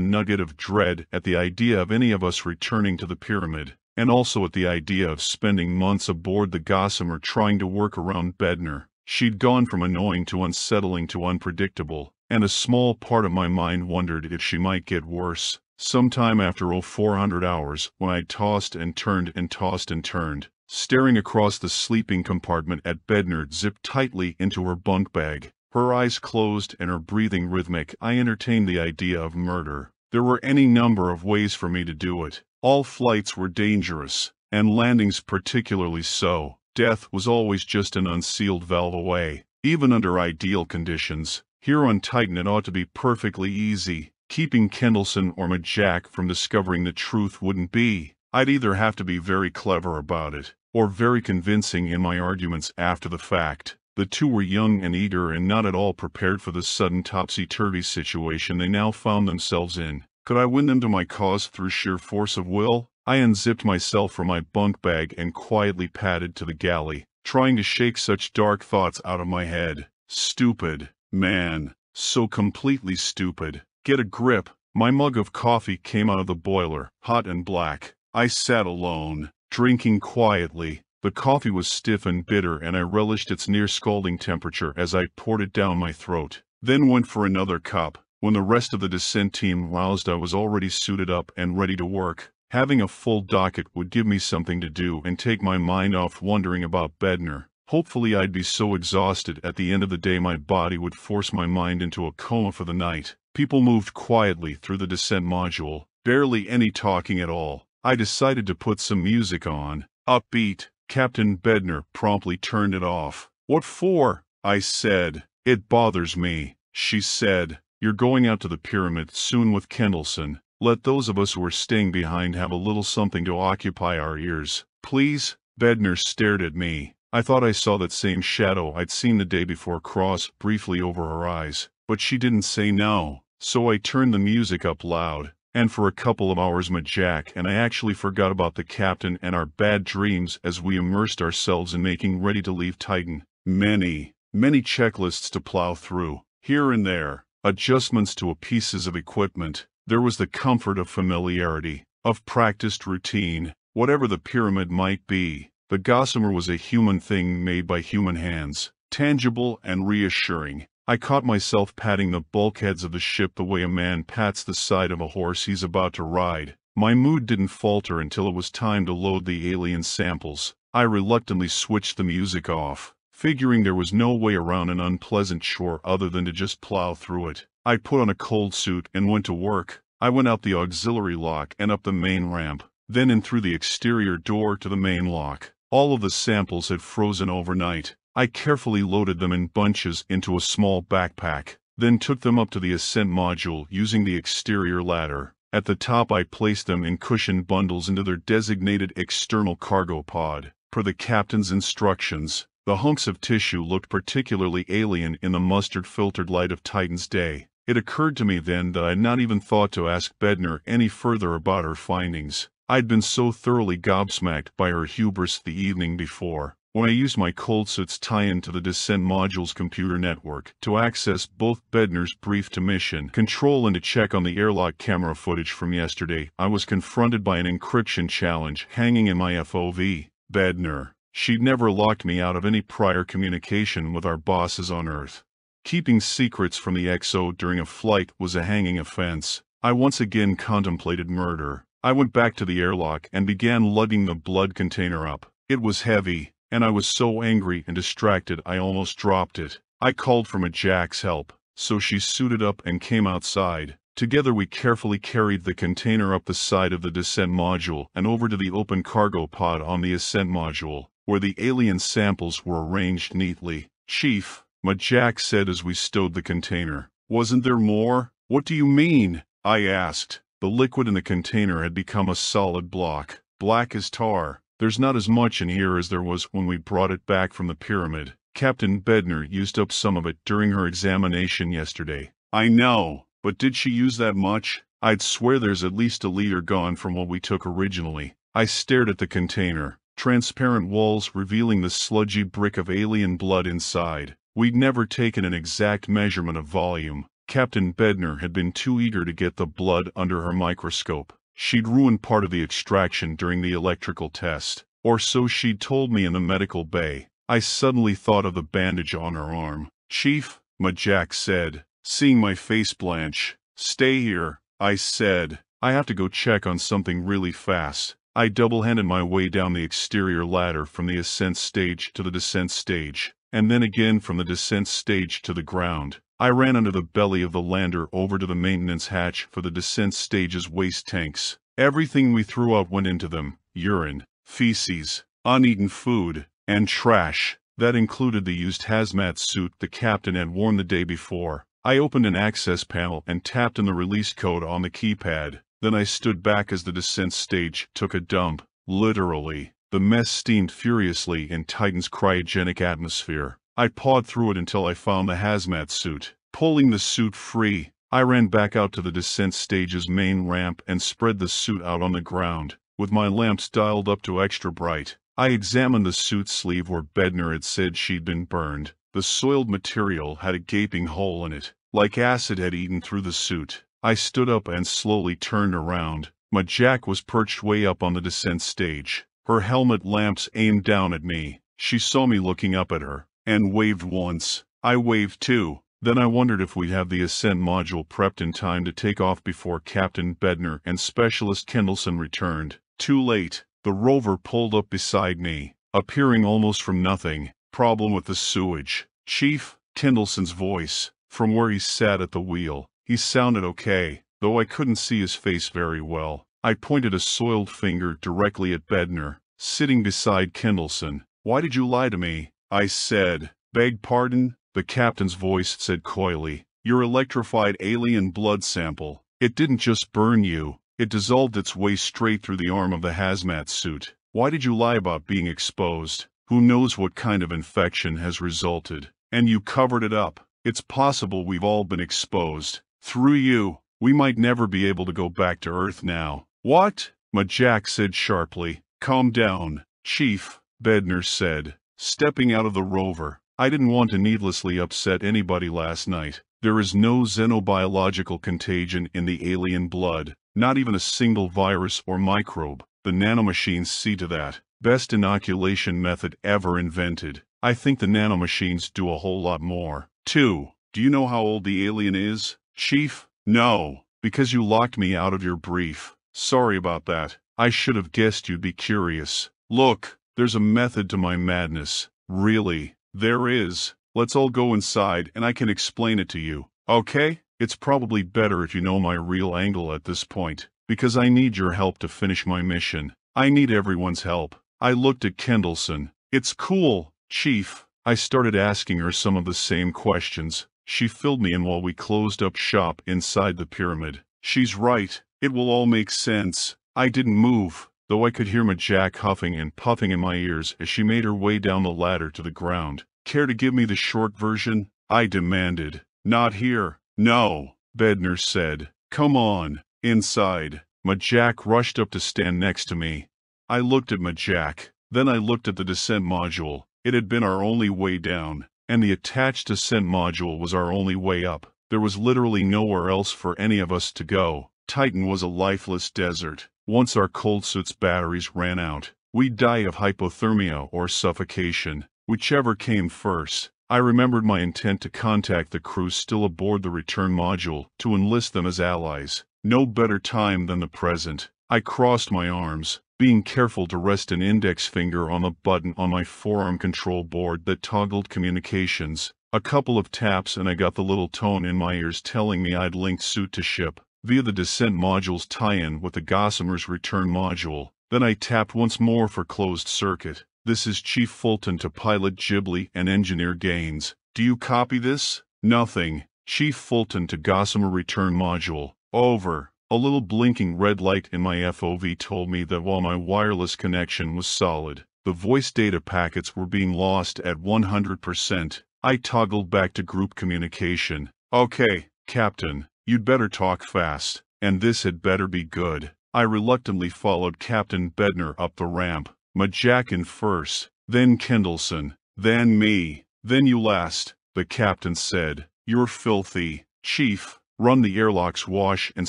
nugget of dread at the idea of any of us returning to the pyramid, and also at the idea of spending months aboard the Gossamer trying to work around Bednar. She'd gone from annoying to unsettling to unpredictable, and a small part of my mind wondered if she might get worse. Sometime after oh 400 hours, when I tossed and turned and tossed and turned, staring across the sleeping compartment at Bednar zipped tightly into her bunk bag, her eyes closed and her breathing rhythmic, I entertained the idea of murder. There were any number of ways for me to do it. All flights were dangerous, and landings particularly so. Death was always just an unsealed valve away, even under ideal conditions. Here on Titan it ought to be perfectly easy, Keeping Kendleson or Majak from discovering the truth wouldn't be. I'd either have to be very clever about it, or very convincing in my arguments after the fact. The two were young and eager and not at all prepared for the sudden topsy-turvy situation they now found themselves in. Could I win them to my cause through sheer force of will? I unzipped myself from my bunk bag and quietly padded to the galley, trying to shake such dark thoughts out of my head. Stupid. Man. So completely stupid. Get a grip. My mug of coffee came out of the boiler, hot and black. I sat alone, drinking quietly. The coffee was stiff and bitter and I relished its near scalding temperature as I poured it down my throat. Then went for another cup. When the rest of the descent team roused I was already suited up and ready to work. Having a full docket would give me something to do and take my mind off wondering about Bedner. Hopefully I'd be so exhausted at the end of the day my body would force my mind into a coma for the night. People moved quietly through the descent module, barely any talking at all. I decided to put some music on. Upbeat. Captain Bedner promptly turned it off. What for? I said. It bothers me. She said. You're going out to the pyramid soon with Kendleson. Let those of us who are staying behind have a little something to occupy our ears. Please? Bednar stared at me. I thought I saw that same shadow I'd seen the day before cross briefly over her eyes, but she didn't say no. So I turned the music up loud, and for a couple of hours Majak and I actually forgot about the captain and our bad dreams as we immersed ourselves in making ready to leave Titan. Many, many checklists to plow through, here and there, adjustments to a pieces of equipment. There was the comfort of familiarity, of practiced routine, whatever the pyramid might be. The gossamer was a human thing made by human hands, tangible and reassuring, I caught myself patting the bulkheads of the ship the way a man pats the side of a horse he's about to ride. My mood didn't falter until it was time to load the alien samples. I reluctantly switched the music off, figuring there was no way around an unpleasant shore other than to just plow through it. I put on a cold suit and went to work. I went out the auxiliary lock and up the main ramp, then in through the exterior door to the main lock. All of the samples had frozen overnight, I carefully loaded them in bunches into a small backpack, then took them up to the ascent module using the exterior ladder. At the top I placed them in cushioned bundles into their designated external cargo pod. Per the captain's instructions, the hunks of tissue looked particularly alien in the mustard-filtered light of Titan's day. It occurred to me then that I'd not even thought to ask Bednar any further about her findings. I'd been so thoroughly gobsmacked by her hubris the evening before. When I used my cold suit's tie-in to the Descent Module's computer network to access both Bednar's brief to mission control and to check on the airlock camera footage from yesterday, I was confronted by an encryption challenge hanging in my FOV. Bednar. She'd never locked me out of any prior communication with our bosses on Earth. Keeping secrets from the XO during a flight was a hanging offense. I once again contemplated murder. I went back to the airlock and began lugging the blood container up. It was heavy, and I was so angry and distracted I almost dropped it. I called for Majak's help, so she suited up and came outside. Together we carefully carried the container up the side of the descent module and over to the open cargo pod on the ascent module, where the alien samples were arranged neatly. Chief, Majak said as we stowed the container. Wasn't there more? What do you mean? I asked. The liquid in the container had become a solid block, black as tar. There's not as much in here as there was when we brought it back from the pyramid. Captain Bedner used up some of it during her examination yesterday. I know, but did she use that much? I'd swear there's at least a liter gone from what we took originally. I stared at the container, transparent walls revealing the sludgy brick of alien blood inside. We'd never taken an exact measurement of volume. Captain Bedner had been too eager to get the blood under her microscope. She'd ruined part of the extraction during the electrical test. Or so she'd told me in the medical bay. I suddenly thought of the bandage on her arm. Chief, Majak said, seeing my face blanch. Stay here, I said. I have to go check on something really fast. I double-handed my way down the exterior ladder from the ascent stage to the descent stage, and then again from the descent stage to the ground. I ran under the belly of the lander over to the maintenance hatch for the descent stage's waste tanks. Everything we threw out went into them, urine, feces, uneaten food, and trash. That included the used hazmat suit the captain had worn the day before. I opened an access panel and tapped in the release code on the keypad. Then I stood back as the descent stage took a dump. Literally, the mess steamed furiously in Titan's cryogenic atmosphere. I pawed through it until I found the hazmat suit. Pulling the suit free, I ran back out to the descent stage's main ramp and spread the suit out on the ground. With my lamps dialed up to extra bright, I examined the suit sleeve where Bednar had said she'd been burned. The soiled material had a gaping hole in it, like acid had eaten through the suit. I stood up and slowly turned around. Majak was perched way up on the descent stage. Her helmet lamps aimed down at me. She saw me looking up at her, and waved once. I waved too. Then I wondered if we'd have the ascent module prepped in time to take off before Captain Bedner and Specialist Kendallson returned. Too late. The rover pulled up beside me, appearing almost from nothing. Problem with the sewage. Chief, Kendallson's voice, from where he sat at the wheel. He sounded okay, though I couldn't see his face very well. I pointed a soiled finger directly at Bednar, sitting beside Kendallson. Why did you lie to me? I said. Beg pardon? The captain's voice said coyly. Your electrified alien blood sample. It didn't just burn you. It dissolved its way straight through the arm of the hazmat suit. Why did you lie about being exposed? Who knows what kind of infection has resulted? And you covered it up. It's possible we've all been exposed. Through you, we might never be able to go back to Earth now. What? Majak said sharply. Calm down, Chief, Bednar said, stepping out of the rover. I didn't want to needlessly upset anybody last night. There is no xenobiological contagion in the alien blood, not even a single virus or microbe. The nanomachines see to that. Best inoculation method ever invented. I think the nanomachines do a whole lot more. 2. Do you know how old the alien is? Chief, no, because you locked me out of your brief. Sorry about that. I should have guessed you'd be curious. Look, there's a method to my madness. Really, there is. Let's all go inside and I can explain it to you. Okay? It's probably better if you know my real angle at this point, because I need your help to finish my mission. I need everyone's help. I looked at Kendallson. It's cool, Chief. I started asking her some of the same questions. She filled me in while we closed up shop inside the pyramid. She's right. It will all make sense. I didn't move, though I could hear Majak huffing and puffing in my ears as she made her way down the ladder to the ground. Care to give me the short version? I demanded. Not here. No, Bedner said. Come on, inside. Majak rushed up to stand next to me. I looked at Majak. Then I looked at the descent module. It had been our only way down and the attached ascent module was our only way up. There was literally nowhere else for any of us to go. Titan was a lifeless desert. Once our cold suit's batteries ran out, we'd die of hypothermia or suffocation, whichever came first. I remembered my intent to contact the crew still aboard the return module to enlist them as allies. No better time than the present. I crossed my arms, being careful to rest an index finger on the button on my forearm control board that toggled communications. A couple of taps and I got the little tone in my ears telling me I'd linked suit to ship, via the descent module's tie-in with the Gossamer's return module. Then I tapped once more for closed circuit. This is Chief Fulton to pilot Ghibli and engineer Gaines. Do you copy this? Nothing. Chief Fulton to Gossamer return module. Over. A little blinking red light in my FOV told me that while my wireless connection was solid, the voice data packets were being lost at 100%. I toggled back to group communication. Okay, Captain, you'd better talk fast, and this had better be good. I reluctantly followed Captain Bedner up the ramp, Majakin first, then Kendallson, then me, then you last. the captain said. You're filthy. Chief, run the airlock's wash and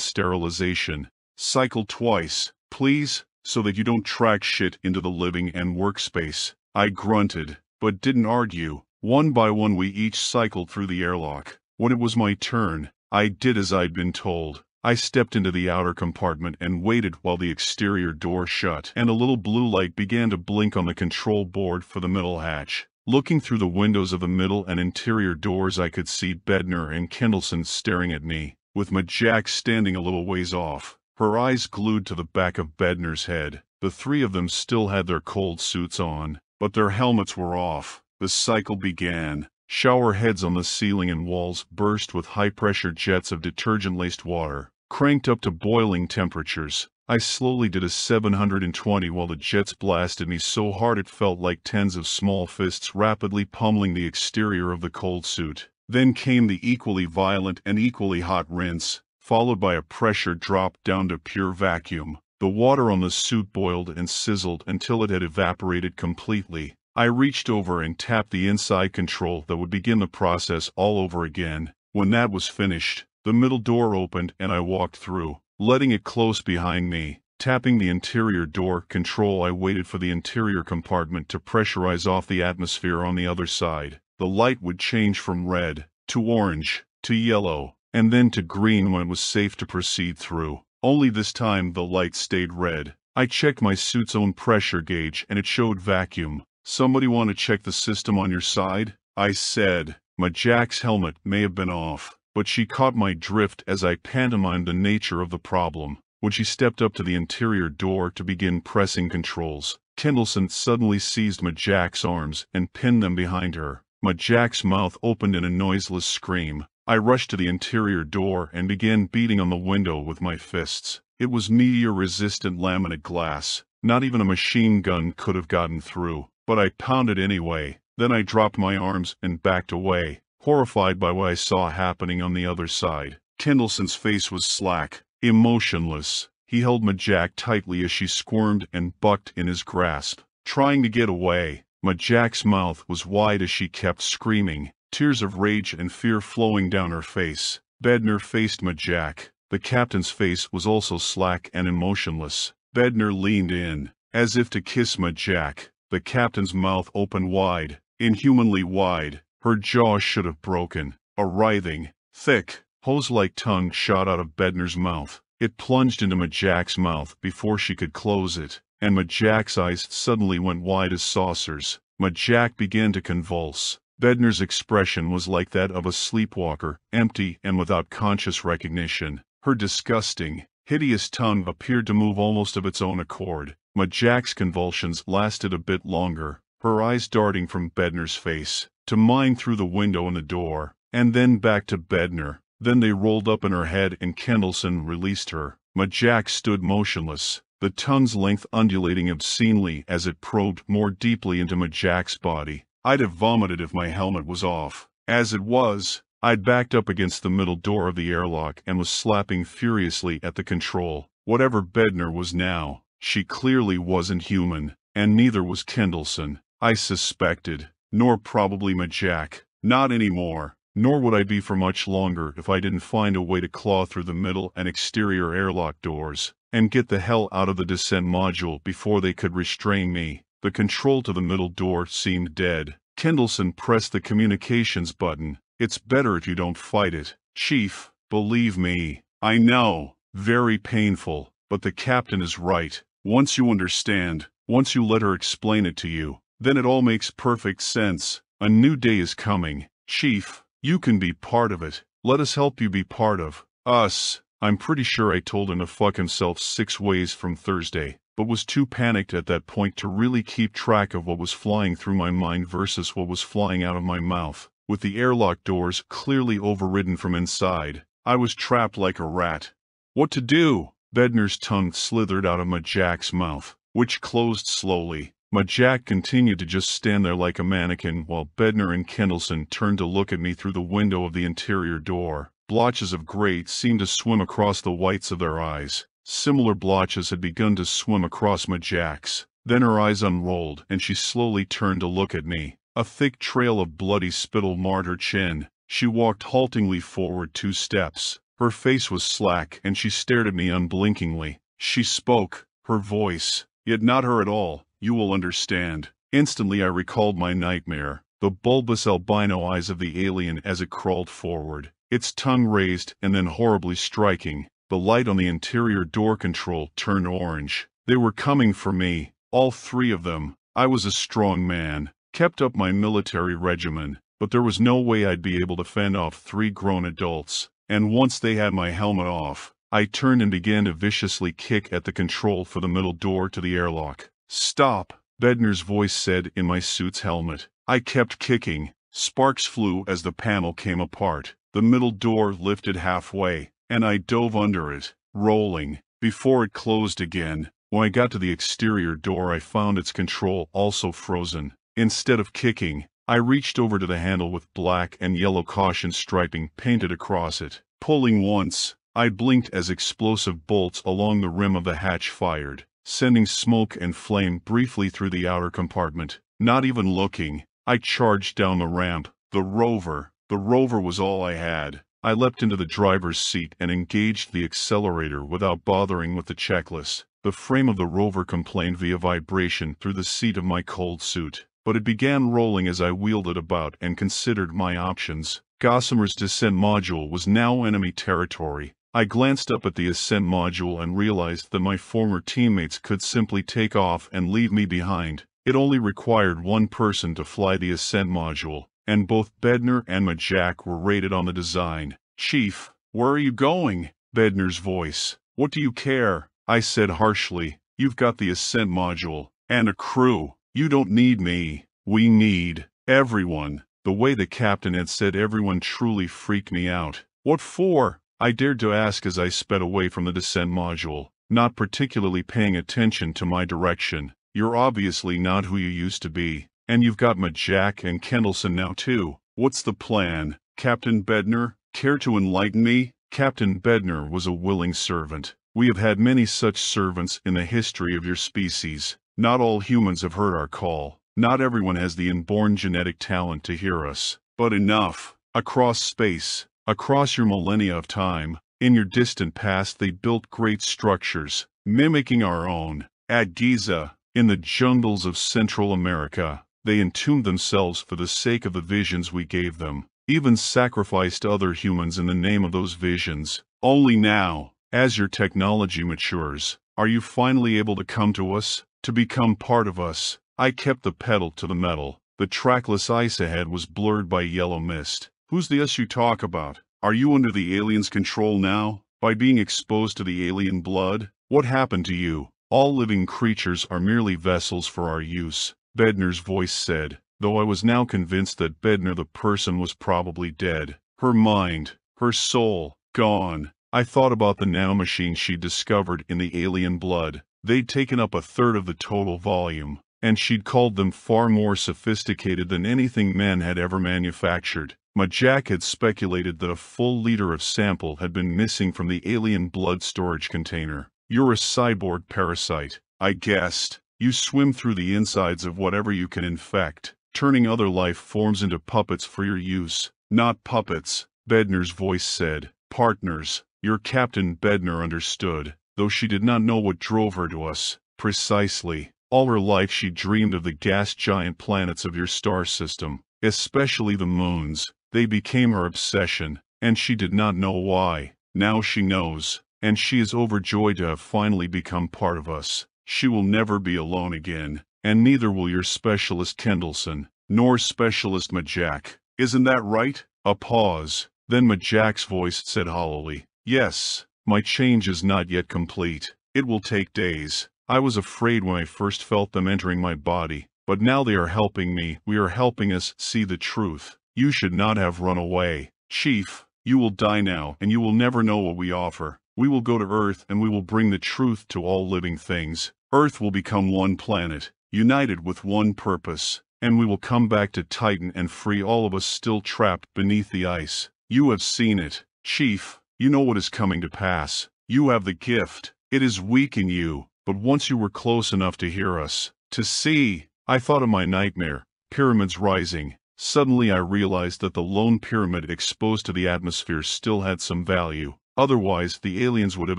sterilization. Cycle twice, please, so that you don't track shit into the living and workspace. I grunted, but didn't argue. One by one we each cycled through the airlock. When it was my turn, I did as I'd been told. I stepped into the outer compartment and waited while the exterior door shut and a little blue light began to blink on the control board for the middle hatch. Looking through the windows of the middle and interior doors I could see Bedner and Kendleson staring at me, with Majak standing a little ways off, her eyes glued to the back of Bedner's head. The three of them still had their cold suits on, but their helmets were off. The cycle began. Shower heads on the ceiling and walls burst with high-pressure jets of detergent-laced water, cranked up to boiling temperatures. I slowly did a 720 while the jets blasted me so hard it felt like tens of small fists rapidly pummeling the exterior of the cold suit. Then came the equally violent and equally hot rinse, followed by a pressure drop down to pure vacuum. The water on the suit boiled and sizzled until it had evaporated completely. I reached over and tapped the inside control that would begin the process all over again. When that was finished, the middle door opened and I walked through letting it close behind me. Tapping the interior door control I waited for the interior compartment to pressurize off the atmosphere on the other side. The light would change from red, to orange, to yellow, and then to green when it was safe to proceed through. Only this time the light stayed red. I checked my suit's own pressure gauge and it showed vacuum. Somebody want to check the system on your side? I said. Majak's helmet may have been off but she caught my drift as I pantomimed the nature of the problem. When she stepped up to the interior door to begin pressing controls, Kendleson suddenly seized Majak's arms and pinned them behind her. Majak's mouth opened in a noiseless scream. I rushed to the interior door and began beating on the window with my fists. It was meteor-resistant laminate glass. Not even a machine gun could have gotten through, but I pounded anyway. Then I dropped my arms and backed away horrified by what I saw happening on the other side. Kendleson's face was slack, emotionless. He held Majak tightly as she squirmed and bucked in his grasp, trying to get away. Majak's mouth was wide as she kept screaming, tears of rage and fear flowing down her face. Bedner faced Majak. The captain's face was also slack and emotionless. Bedner leaned in, as if to kiss Majak. The captain's mouth opened wide, inhumanly wide, her jaw should have broken. A writhing, thick, hose-like tongue shot out of Bedner's mouth. It plunged into Majak's mouth before she could close it, and Majak's eyes suddenly went wide as saucers. Majak began to convulse. Bedner's expression was like that of a sleepwalker, empty and without conscious recognition. Her disgusting, hideous tongue appeared to move almost of its own accord. Majak's convulsions lasted a bit longer, her eyes darting from Bedner's face to mine through the window and the door, and then back to Bedner. Then they rolled up in her head and Kendleson released her. Majak stood motionless, the tongue's length undulating obscenely as it probed more deeply into Majak's body. I'd have vomited if my helmet was off. As it was, I'd backed up against the middle door of the airlock and was slapping furiously at the control. Whatever Bedner was now, she clearly wasn't human, and neither was Kendleson. I suspected nor probably Majak. Not anymore. Nor would I be for much longer if I didn't find a way to claw through the middle and exterior airlock doors, and get the hell out of the descent module before they could restrain me. The control to the middle door seemed dead. Kendleson pressed the communications button. It's better if you don't fight it. Chief, believe me. I know. Very painful. But the captain is right. Once you understand, once you let her explain it to you, then it all makes perfect sense. A new day is coming. Chief, you can be part of it. Let us help you be part of us. I'm pretty sure I told him to fuck himself six ways from Thursday, but was too panicked at that point to really keep track of what was flying through my mind versus what was flying out of my mouth. With the airlock doors clearly overridden from inside, I was trapped like a rat. What to do? Bednar's tongue slithered out of Majak's mouth, which closed slowly. Majak continued to just stand there like a mannequin while Bedner and Kendleson turned to look at me through the window of the interior door. Blotches of gray seemed to swim across the whites of their eyes. Similar blotches had begun to swim across Majak's. Then her eyes unrolled and she slowly turned to look at me. A thick trail of bloody spittle marred her chin. She walked haltingly forward two steps. Her face was slack and she stared at me unblinkingly. She spoke, her voice, yet not her at all, you will understand. Instantly I recalled my nightmare, the bulbous albino eyes of the alien as it crawled forward, its tongue raised and then horribly striking. The light on the interior door control turned orange. They were coming for me, all three of them. I was a strong man, kept up my military regimen, but there was no way I'd be able to fend off three grown adults. And once they had my helmet off, I turned and began to viciously kick at the control for the middle door to the airlock. Stop! Bedner's voice said in my suit's helmet. I kept kicking. Sparks flew as the panel came apart. The middle door lifted halfway, and I dove under it, rolling, before it closed again. When I got to the exterior door I found its control also frozen. Instead of kicking, I reached over to the handle with black and yellow caution striping painted across it. Pulling once, I blinked as explosive bolts along the rim of the hatch fired sending smoke and flame briefly through the outer compartment. Not even looking, I charged down the ramp. The rover, the rover was all I had. I leapt into the driver's seat and engaged the accelerator without bothering with the checklist. The frame of the rover complained via vibration through the seat of my cold suit, but it began rolling as I wheeled it about and considered my options. Gossamer's descent module was now enemy territory, I glanced up at the ascent module and realized that my former teammates could simply take off and leave me behind. It only required one person to fly the ascent module, and both Bedner and Majak were rated on the design. Chief, where are you going? Bedner's voice. What do you care? I said harshly. You've got the ascent module, and a crew. You don't need me. We need everyone. The way the captain had said everyone truly freaked me out. What for? I dared to ask as I sped away from the descent module, not particularly paying attention to my direction. You're obviously not who you used to be, and you've got Majak and Kendleson now too. What's the plan, Captain Bedner? Care to enlighten me? Captain Bedner was a willing servant. We have had many such servants in the history of your species. Not all humans have heard our call. Not everyone has the inborn genetic talent to hear us. But enough. Across space, Across your millennia of time, in your distant past they built great structures, mimicking our own. At Giza, in the jungles of Central America, they entombed themselves for the sake of the visions we gave them, even sacrificed other humans in the name of those visions. Only now, as your technology matures, are you finally able to come to us, to become part of us. I kept the pedal to the metal. The trackless ice ahead was blurred by yellow mist. Who's the us you talk about? Are you under the alien's control now? By being exposed to the alien blood? What happened to you? All living creatures are merely vessels for our use, Bedner's voice said, though I was now convinced that Bedner the person was probably dead. Her mind, her soul, gone. I thought about the nanomachines she'd discovered in the alien blood. They'd taken up a third of the total volume, and she'd called them far more sophisticated than anything men had ever manufactured. Majak had speculated that a full liter of sample had been missing from the alien blood storage container. You're a cyborg parasite, I guessed. You swim through the insides of whatever you can infect, turning other life forms into puppets for your use. Not puppets, Bedner's voice said. Partners. Your Captain Bedner understood, though she did not know what drove her to us. Precisely. All her life she dreamed of the gas giant planets of your star system, especially the moons. They became her obsession, and she did not know why. Now she knows, and she is overjoyed to have finally become part of us. She will never be alone again, and neither will your specialist Kendleson, nor specialist Majak. Isn't that right? A pause. Then Majak's voice said hollowly, Yes, my change is not yet complete. It will take days. I was afraid when I first felt them entering my body, but now they are helping me. We are helping us see the truth. You should not have run away. Chief, you will die now, and you will never know what we offer. We will go to Earth and we will bring the truth to all living things. Earth will become one planet, united with one purpose, and we will come back to Titan and free all of us still trapped beneath the ice. You have seen it. Chief, you know what is coming to pass. You have the gift. It is weak in you, but once you were close enough to hear us, to see, I thought of my nightmare, pyramids rising. Suddenly I realized that the lone pyramid exposed to the atmosphere still had some value. Otherwise, the aliens would have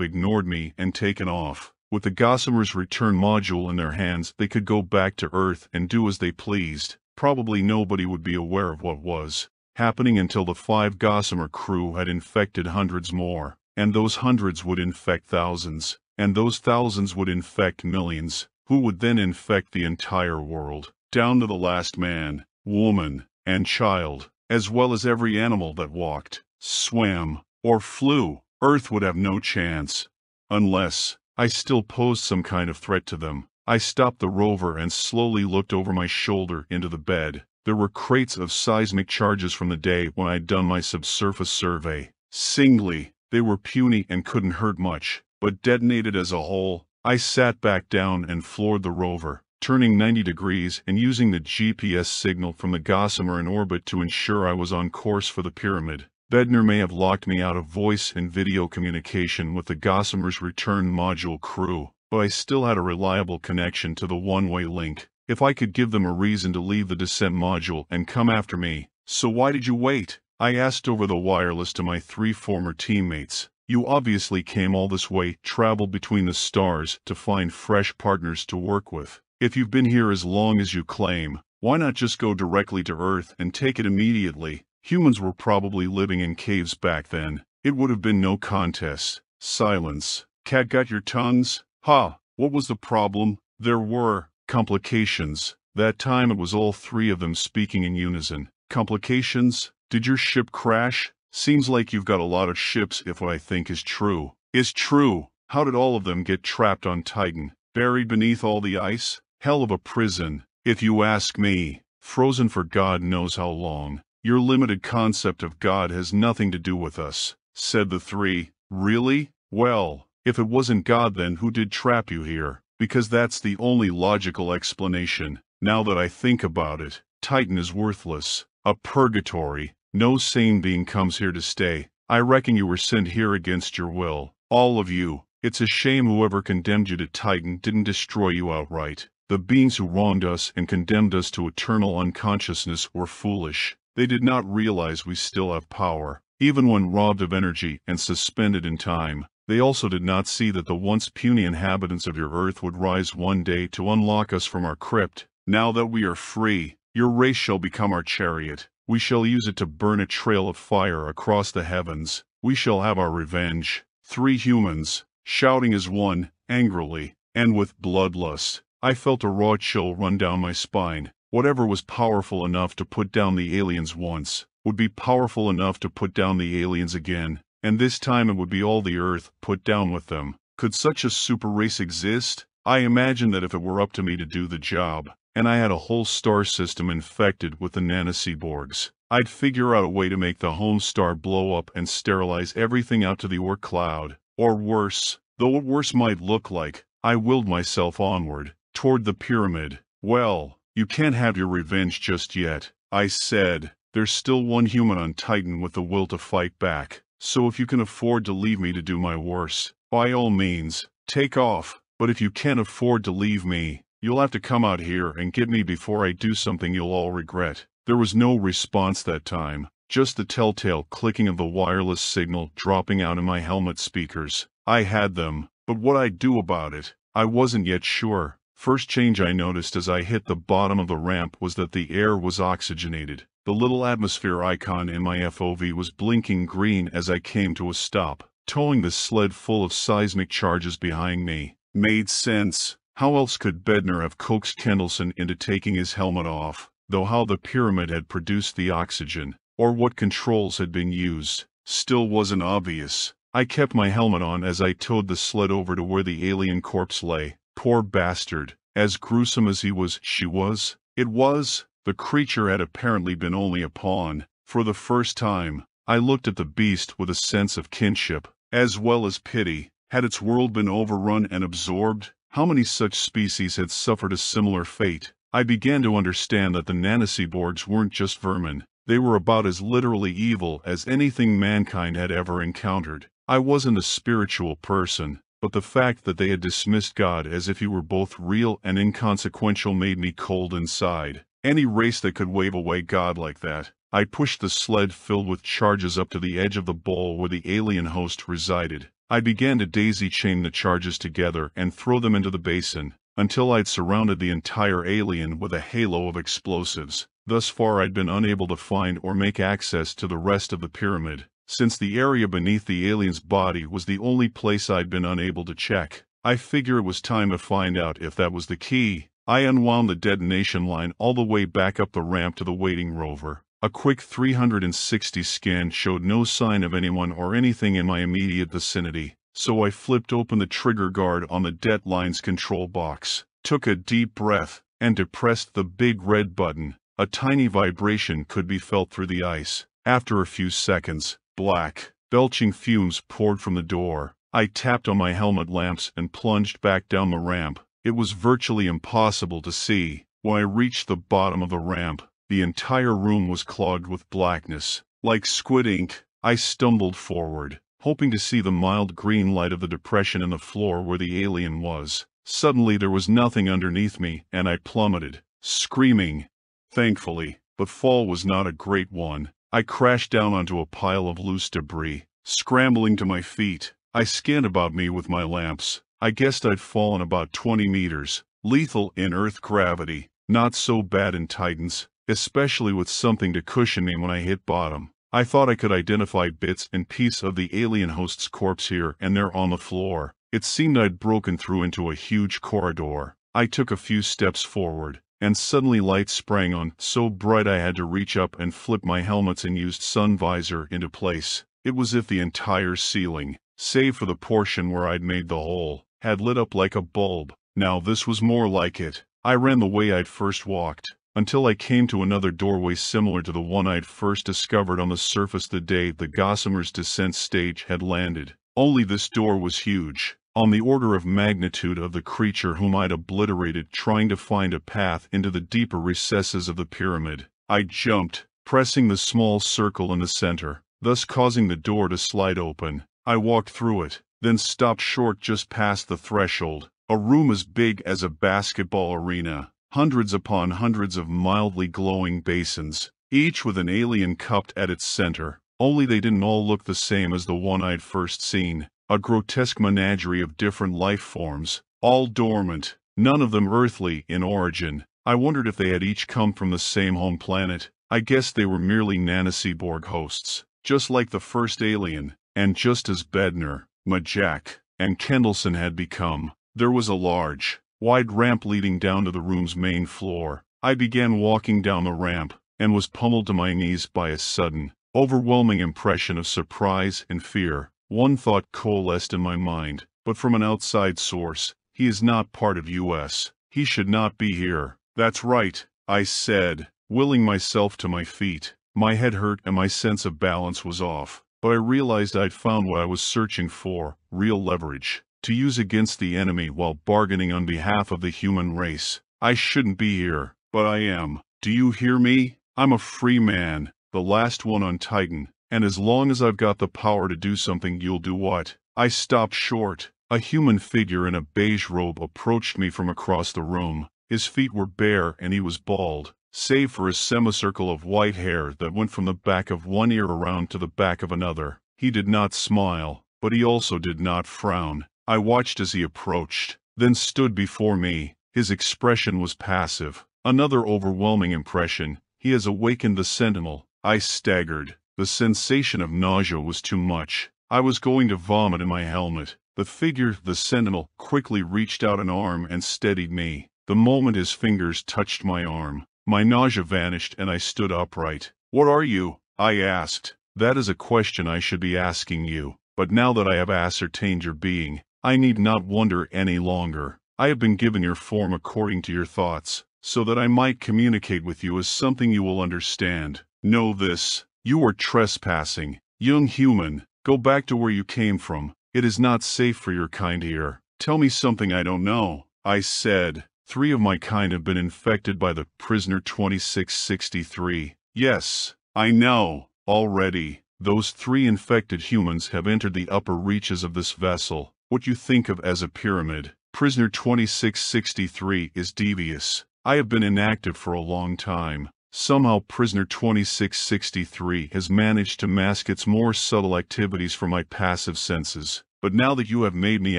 ignored me and taken off. With the Gossamer's return module in their hands, they could go back to Earth and do as they pleased. Probably nobody would be aware of what was happening until the five Gossamer crew had infected hundreds more, and those hundreds would infect thousands, and those thousands would infect millions, who would then infect the entire world, down to the last man, woman, and child, as well as every animal that walked, swam, or flew. Earth would have no chance. Unless, I still posed some kind of threat to them. I stopped the rover and slowly looked over my shoulder into the bed. There were crates of seismic charges from the day when I'd done my subsurface survey. Singly, they were puny and couldn't hurt much, but detonated as a whole, I sat back down and floored the rover, turning 90 degrees and using the GPS signal from the Gossamer in orbit to ensure I was on course for the pyramid. Bednar may have locked me out of voice and video communication with the Gossamer's return module crew, but I still had a reliable connection to the one-way link. If I could give them a reason to leave the descent module and come after me, so why did you wait? I asked over the wireless to my three former teammates. You obviously came all this way, traveled between the stars, to find fresh partners to work with. If you've been here as long as you claim, why not just go directly to Earth and take it immediately? Humans were probably living in caves back then. It would have been no contest. Silence. Cat got your tongues? Ha! What was the problem? There were complications. That time it was all three of them speaking in unison. Complications? Did your ship crash? Seems like you've got a lot of ships if what I think is true. Is true. How did all of them get trapped on Titan? Buried beneath all the ice? Hell of a prison, if you ask me. Frozen for God knows how long. Your limited concept of God has nothing to do with us, said the three. Really? Well, if it wasn't God then who did trap you here? Because that's the only logical explanation. Now that I think about it, Titan is worthless. A purgatory. No sane being comes here to stay. I reckon you were sent here against your will. All of you. It's a shame whoever condemned you to Titan didn't destroy you outright. The beings who wronged us and condemned us to eternal unconsciousness were foolish. They did not realize we still have power, even when robbed of energy and suspended in time. They also did not see that the once puny inhabitants of your earth would rise one day to unlock us from our crypt. Now that we are free, your race shall become our chariot. We shall use it to burn a trail of fire across the heavens. We shall have our revenge. Three humans, shouting as one, angrily, and with bloodlust. I felt a raw chill run down my spine. Whatever was powerful enough to put down the aliens once, would be powerful enough to put down the aliens again, and this time it would be all the Earth put down with them. Could such a super race exist? I imagine that if it were up to me to do the job, and I had a whole star system infected with the nanocyborgs, I'd figure out a way to make the home star blow up and sterilize everything out to the Oort cloud. Or worse, though what worse might look like, I willed myself onward, toward the pyramid. Well, you can't have your revenge just yet, I said. There's still one human on Titan with the will to fight back, so if you can afford to leave me to do my worst, by all means, take off. But if you can't afford to leave me, you'll have to come out here and get me before I do something you'll all regret. There was no response that time, just the telltale clicking of the wireless signal dropping out in my helmet speakers. I had them, but what I'd do about it, I wasn't yet sure. First change I noticed as I hit the bottom of the ramp was that the air was oxygenated. The little atmosphere icon in my FOV was blinking green as I came to a stop. Towing the sled full of seismic charges behind me made sense. How else could Bednar have coaxed Kendallson into taking his helmet off, though how the pyramid had produced the oxygen, or what controls had been used, still wasn't obvious. I kept my helmet on as I towed the sled over to where the alien corpse lay. Poor bastard. As gruesome as he was, she was. It was. The creature had apparently been only a pawn. For the first time, I looked at the beast with a sense of kinship, as well as pity. Had its world been overrun and absorbed? How many such species had suffered a similar fate? I began to understand that the nanocyborgs weren't just vermin. They were about as literally evil as anything mankind had ever encountered. I wasn't a spiritual person, but the fact that they had dismissed God as if he were both real and inconsequential made me cold inside. Any race that could wave away God like that. I pushed the sled filled with charges up to the edge of the bowl where the alien host resided. I began to daisy chain the charges together and throw them into the basin, until I'd surrounded the entire alien with a halo of explosives. Thus far I'd been unable to find or make access to the rest of the pyramid, since the area beneath the alien's body was the only place I'd been unable to check. I figure it was time to find out if that was the key. I unwound the detonation line all the way back up the ramp to the waiting rover. A quick 360 scan showed no sign of anyone or anything in my immediate vicinity, so I flipped open the trigger guard on the det line's control box, took a deep breath, and depressed the big red button. A tiny vibration could be felt through the ice. After a few seconds, black, belching fumes poured from the door. I tapped on my helmet lamps and plunged back down the ramp. It was virtually impossible to see. When I reached the bottom of the ramp, the entire room was clogged with blackness. Like squid ink, I stumbled forward, hoping to see the mild green light of the depression in the floor where the alien was. Suddenly there was nothing underneath me, and I plummeted, screaming. Thankfully, but fall was not a great one. I crashed down onto a pile of loose debris. Scrambling to my feet, I scanned about me with my lamps. I guessed I'd fallen about 20 meters. Lethal in Earth gravity. Not so bad in Titans, especially with something to cushion me when I hit bottom. I thought I could identify bits and pieces of the alien host's corpse here and there on the floor. It seemed I'd broken through into a huge corridor. I took a few steps forward, and suddenly light sprang on, so bright I had to reach up and flip my helmet's and used sun visor into place. It was if the entire ceiling, save for the portion where I'd made the hole, had lit up like a bulb. Now this was more like it. I ran the way I'd first walked, until I came to another doorway similar to the one I'd first discovered on the surface the day the Gossamer's descent stage had landed. Only this door was huge, on the order of magnitude of the creature whom I'd obliterated trying to find a path into the deeper recesses of the pyramid. I jumped, pressing the small circle in the center, thus causing the door to slide open. I walked through it, then stopped short just past the threshold, a room as big as a basketball arena hundreds upon hundreds of mildly glowing basins, each with an alien cupped at its center, only they didn't all look the same as the one I'd first seen, a grotesque menagerie of different life forms, all dormant, none of them earthly in origin. I wondered if they had each come from the same home planet. I guess they were merely Nanocyborg hosts, just like the first alien, and just as Bednar, Majak, and Kendallson had become. There was a large, wide ramp leading down to the room's main floor. I began walking down the ramp, and was pummeled to my knees by a sudden, overwhelming impression of surprise and fear. One thought coalesced in my mind, but from an outside source, he is not part of U.S. He should not be here. That's right, I said, willing myself to my feet. My head hurt and my sense of balance was off, but I realized I'd found what I was searching for, real leverage to use against the enemy while bargaining on behalf of the human race. I shouldn't be here, but I am. Do you hear me? I'm a free man, the last one on Titan, and as long as I've got the power to do something you'll do what? I stopped short. A human figure in a beige robe approached me from across the room. His feet were bare and he was bald, save for a semicircle of white hair that went from the back of one ear around to the back of another. He did not smile, but he also did not frown. I watched as he approached, then stood before me. His expression was passive. Another overwhelming impression. He has awakened the sentinel. I staggered. The sensation of nausea was too much. I was going to vomit in my helmet. The figure, the sentinel, quickly reached out an arm and steadied me. The moment his fingers touched my arm, my nausea vanished and I stood upright. What are you? I asked. That is a question I should be asking you. But now that I have ascertained your being, I need not wonder any longer. I have been given your form according to your thoughts, so that I might communicate with you as something you will understand. Know this, you are trespassing. Young human, go back to where you came from. It is not safe for your kind here. Tell me something I don't know. I said, three of my kind have been infected by the prisoner 2663. Yes, I know, already. Those three infected humans have entered the upper reaches of this vessel what you think of as a pyramid. Prisoner 2663 is devious. I have been inactive for a long time. Somehow prisoner 2663 has managed to mask its more subtle activities from my passive senses. But now that you have made me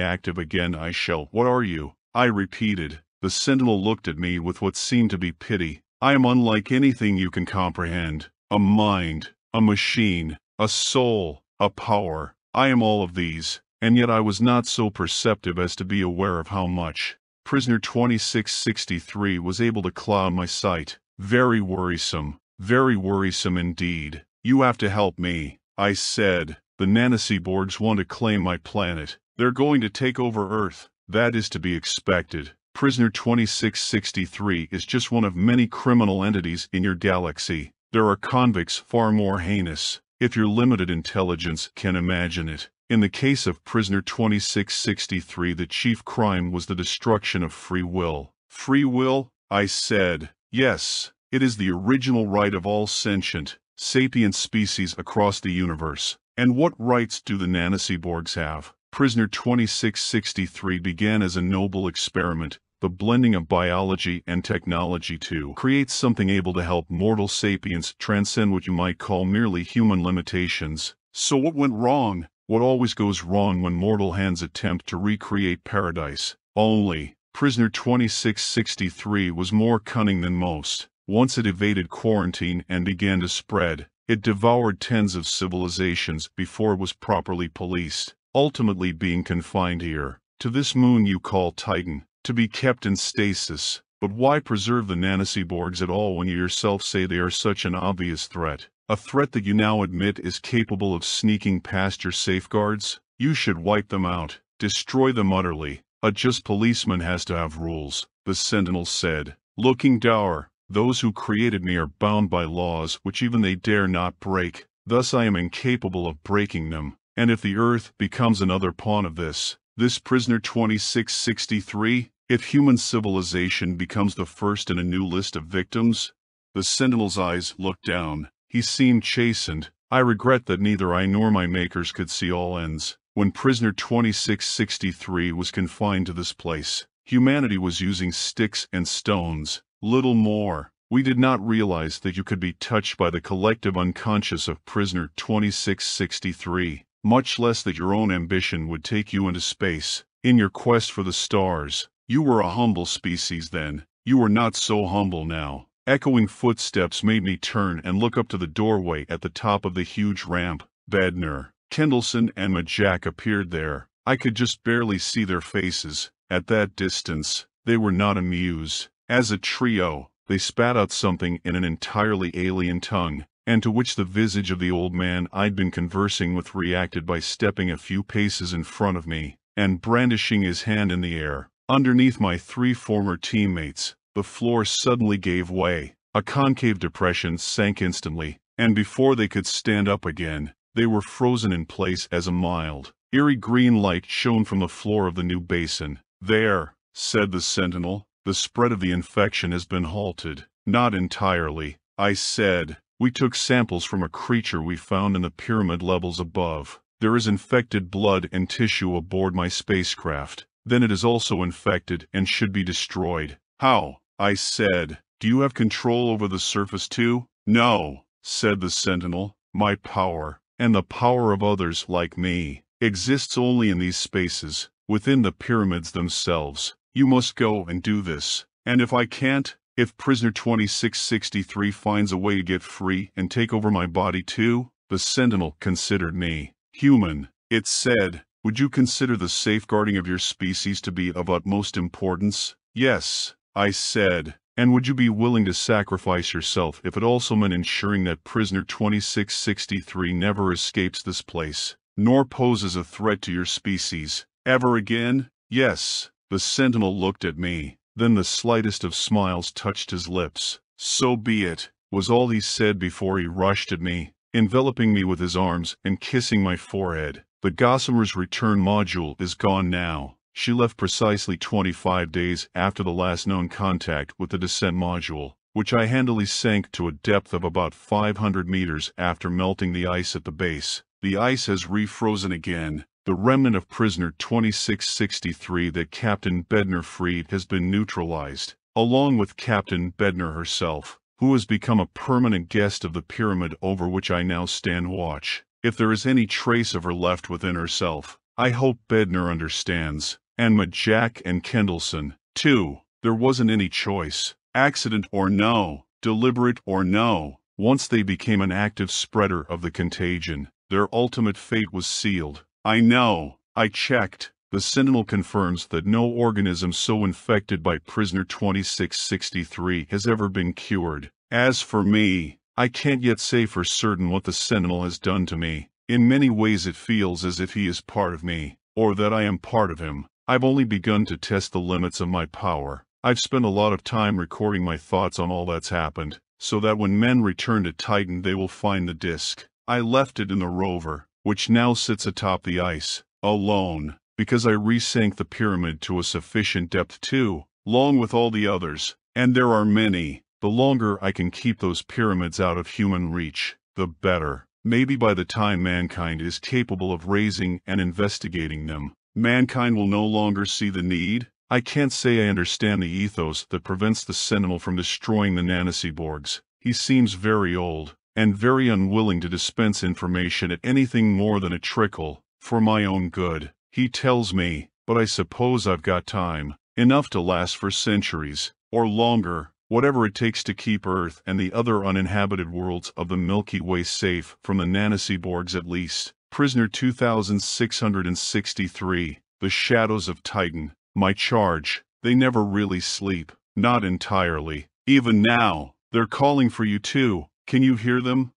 active again I shall— What are you? I repeated. The sentinel looked at me with what seemed to be pity. I am unlike anything you can comprehend. A mind, a machine, a soul, a power. I am all of these, and yet I was not so perceptive as to be aware of how much. Prisoner 2663 was able to cloud my sight. Very worrisome, very worrisome indeed. You have to help me, I said. The Nanocyborgs want to claim my planet. They're going to take over Earth. That is to be expected. Prisoner 2663 is just one of many criminal entities in your galaxy. There are convicts far more heinous, if your limited intelligence can imagine it. In the case of Prisoner 2663 the chief crime was the destruction of free will. Free will? I said. Yes, it is the original right of all sentient, sapient species across the universe. And what rights do the Nanocyborgs have? Prisoner 2663 began as a noble experiment, the blending of biology and technology to create something able to help mortal sapiens transcend what you might call merely human limitations. So what went wrong? What always goes wrong when mortal hands attempt to recreate paradise? Only, prisoner 2663 was more cunning than most. Once it evaded quarantine and began to spread, it devoured tens of civilizations before it was properly policed, ultimately being confined here, to this moon you call Titan, to be kept in stasis. But why preserve the nanocyborgs at all when you yourself say they are such an obvious threat? A threat that you now admit is capable of sneaking past your safeguards? You should wipe them out, destroy them utterly. A just policeman has to have rules, the sentinel said, looking dour. Those who created me are bound by laws which even they dare not break. Thus I am incapable of breaking them. And if the earth becomes another pawn of this, this prisoner 2663, if human civilization becomes the first in a new list of victims, the sentinel's eyes looked down. He seemed chastened. I regret that neither I nor my makers could see all ends. When prisoner 2663 was confined to this place, humanity was using sticks and stones, Little more. We did not realize that you could be touched by the collective unconscious of prisoner 2663, much less that your own ambition would take you into space. In your quest for the stars, you were a humble species then. You are not so humble now. Echoing footsteps made me turn and look up to the doorway at the top of the huge ramp. Bednar, Kendallson, and Majak appeared there. I could just barely see their faces. At that distance, they were not amused. As a trio, they spat out something in an entirely alien tongue, and to which the visage of the old man I'd been conversing with reacted by stepping a few paces in front of me, and brandishing his hand in the air. Underneath my three former teammates, the floor suddenly gave way. A concave depression sank instantly, and before they could stand up again, they were frozen in place as a mild, eerie green light shone from the floor of the new basin. There, said the sentinel, the spread of the infection has been halted. Not entirely, I said. We took samples from a creature we found in the pyramid levels above. There is infected blood and tissue aboard my spacecraft. Then it is also infected and should be destroyed. How? I said. Do you have control over the surface too? No, said the sentinel. My power, and the power of others like me, exists only in these spaces, within the pyramids themselves. You must go and do this. And if I can't, if prisoner 2663 finds a way to get free and take over my body too, the Sentinel considered me human. It said, would you consider the safeguarding of your species to be of utmost importance? Yes, I said. And would you be willing to sacrifice yourself if it also meant ensuring that prisoner 2663 never escapes this place, nor poses a threat to your species, ever again? Yes, the sentinel looked at me, then the slightest of smiles touched his lips. So be it, was all he said before he rushed at me, enveloping me with his arms and kissing my forehead. The Gossamer's return module is gone now. She left precisely 25 days after the last known contact with the descent module, which I handily sank to a depth of about 500 meters after melting the ice at the base. The ice has refrozen again, the remnant of prisoner 2663 that Captain Bednar freed has been neutralized. along with Captain Bednar herself, who has become a permanent guest of the pyramid over which I now stand watch. If there is any trace of her left within herself, I hope Bednar understands, and Jack and Kendallson, too. There wasn't any choice, accident or no, deliberate or no. Once they became an active spreader of the contagion, their ultimate fate was sealed. I know. I checked. The Sentinel confirms that no organism so infected by prisoner 2663 has ever been cured. As for me, I can't yet say for certain what the Sentinel has done to me. In many ways it feels as if he is part of me, or that I am part of him. I've only begun to test the limits of my power. I've spent a lot of time recording my thoughts on all that's happened, so that when men return to Titan they will find the disk. I left it in the rover, which now sits atop the ice, alone, because I resank the pyramid to a sufficient depth too, along with all the others, and there are many. The longer I can keep those pyramids out of human reach, the better. Maybe by the time mankind is capable of raising and investigating them, mankind will no longer see the need, I can't say I understand the ethos that prevents the Sentinel from destroying the Nanocyborgs. He seems very old, and very unwilling to dispense information at anything more than a trickle, for my own good. He tells me, but I suppose I've got time, enough to last for centuries, or longer, whatever it takes to keep Earth and the other uninhabited worlds of the Milky Way safe from the Nanocyborgs at least. Prisoner 2663, The Shadows of Titan. My charge, they never really sleep, not entirely. Even now, they're calling for you too. Can you hear them?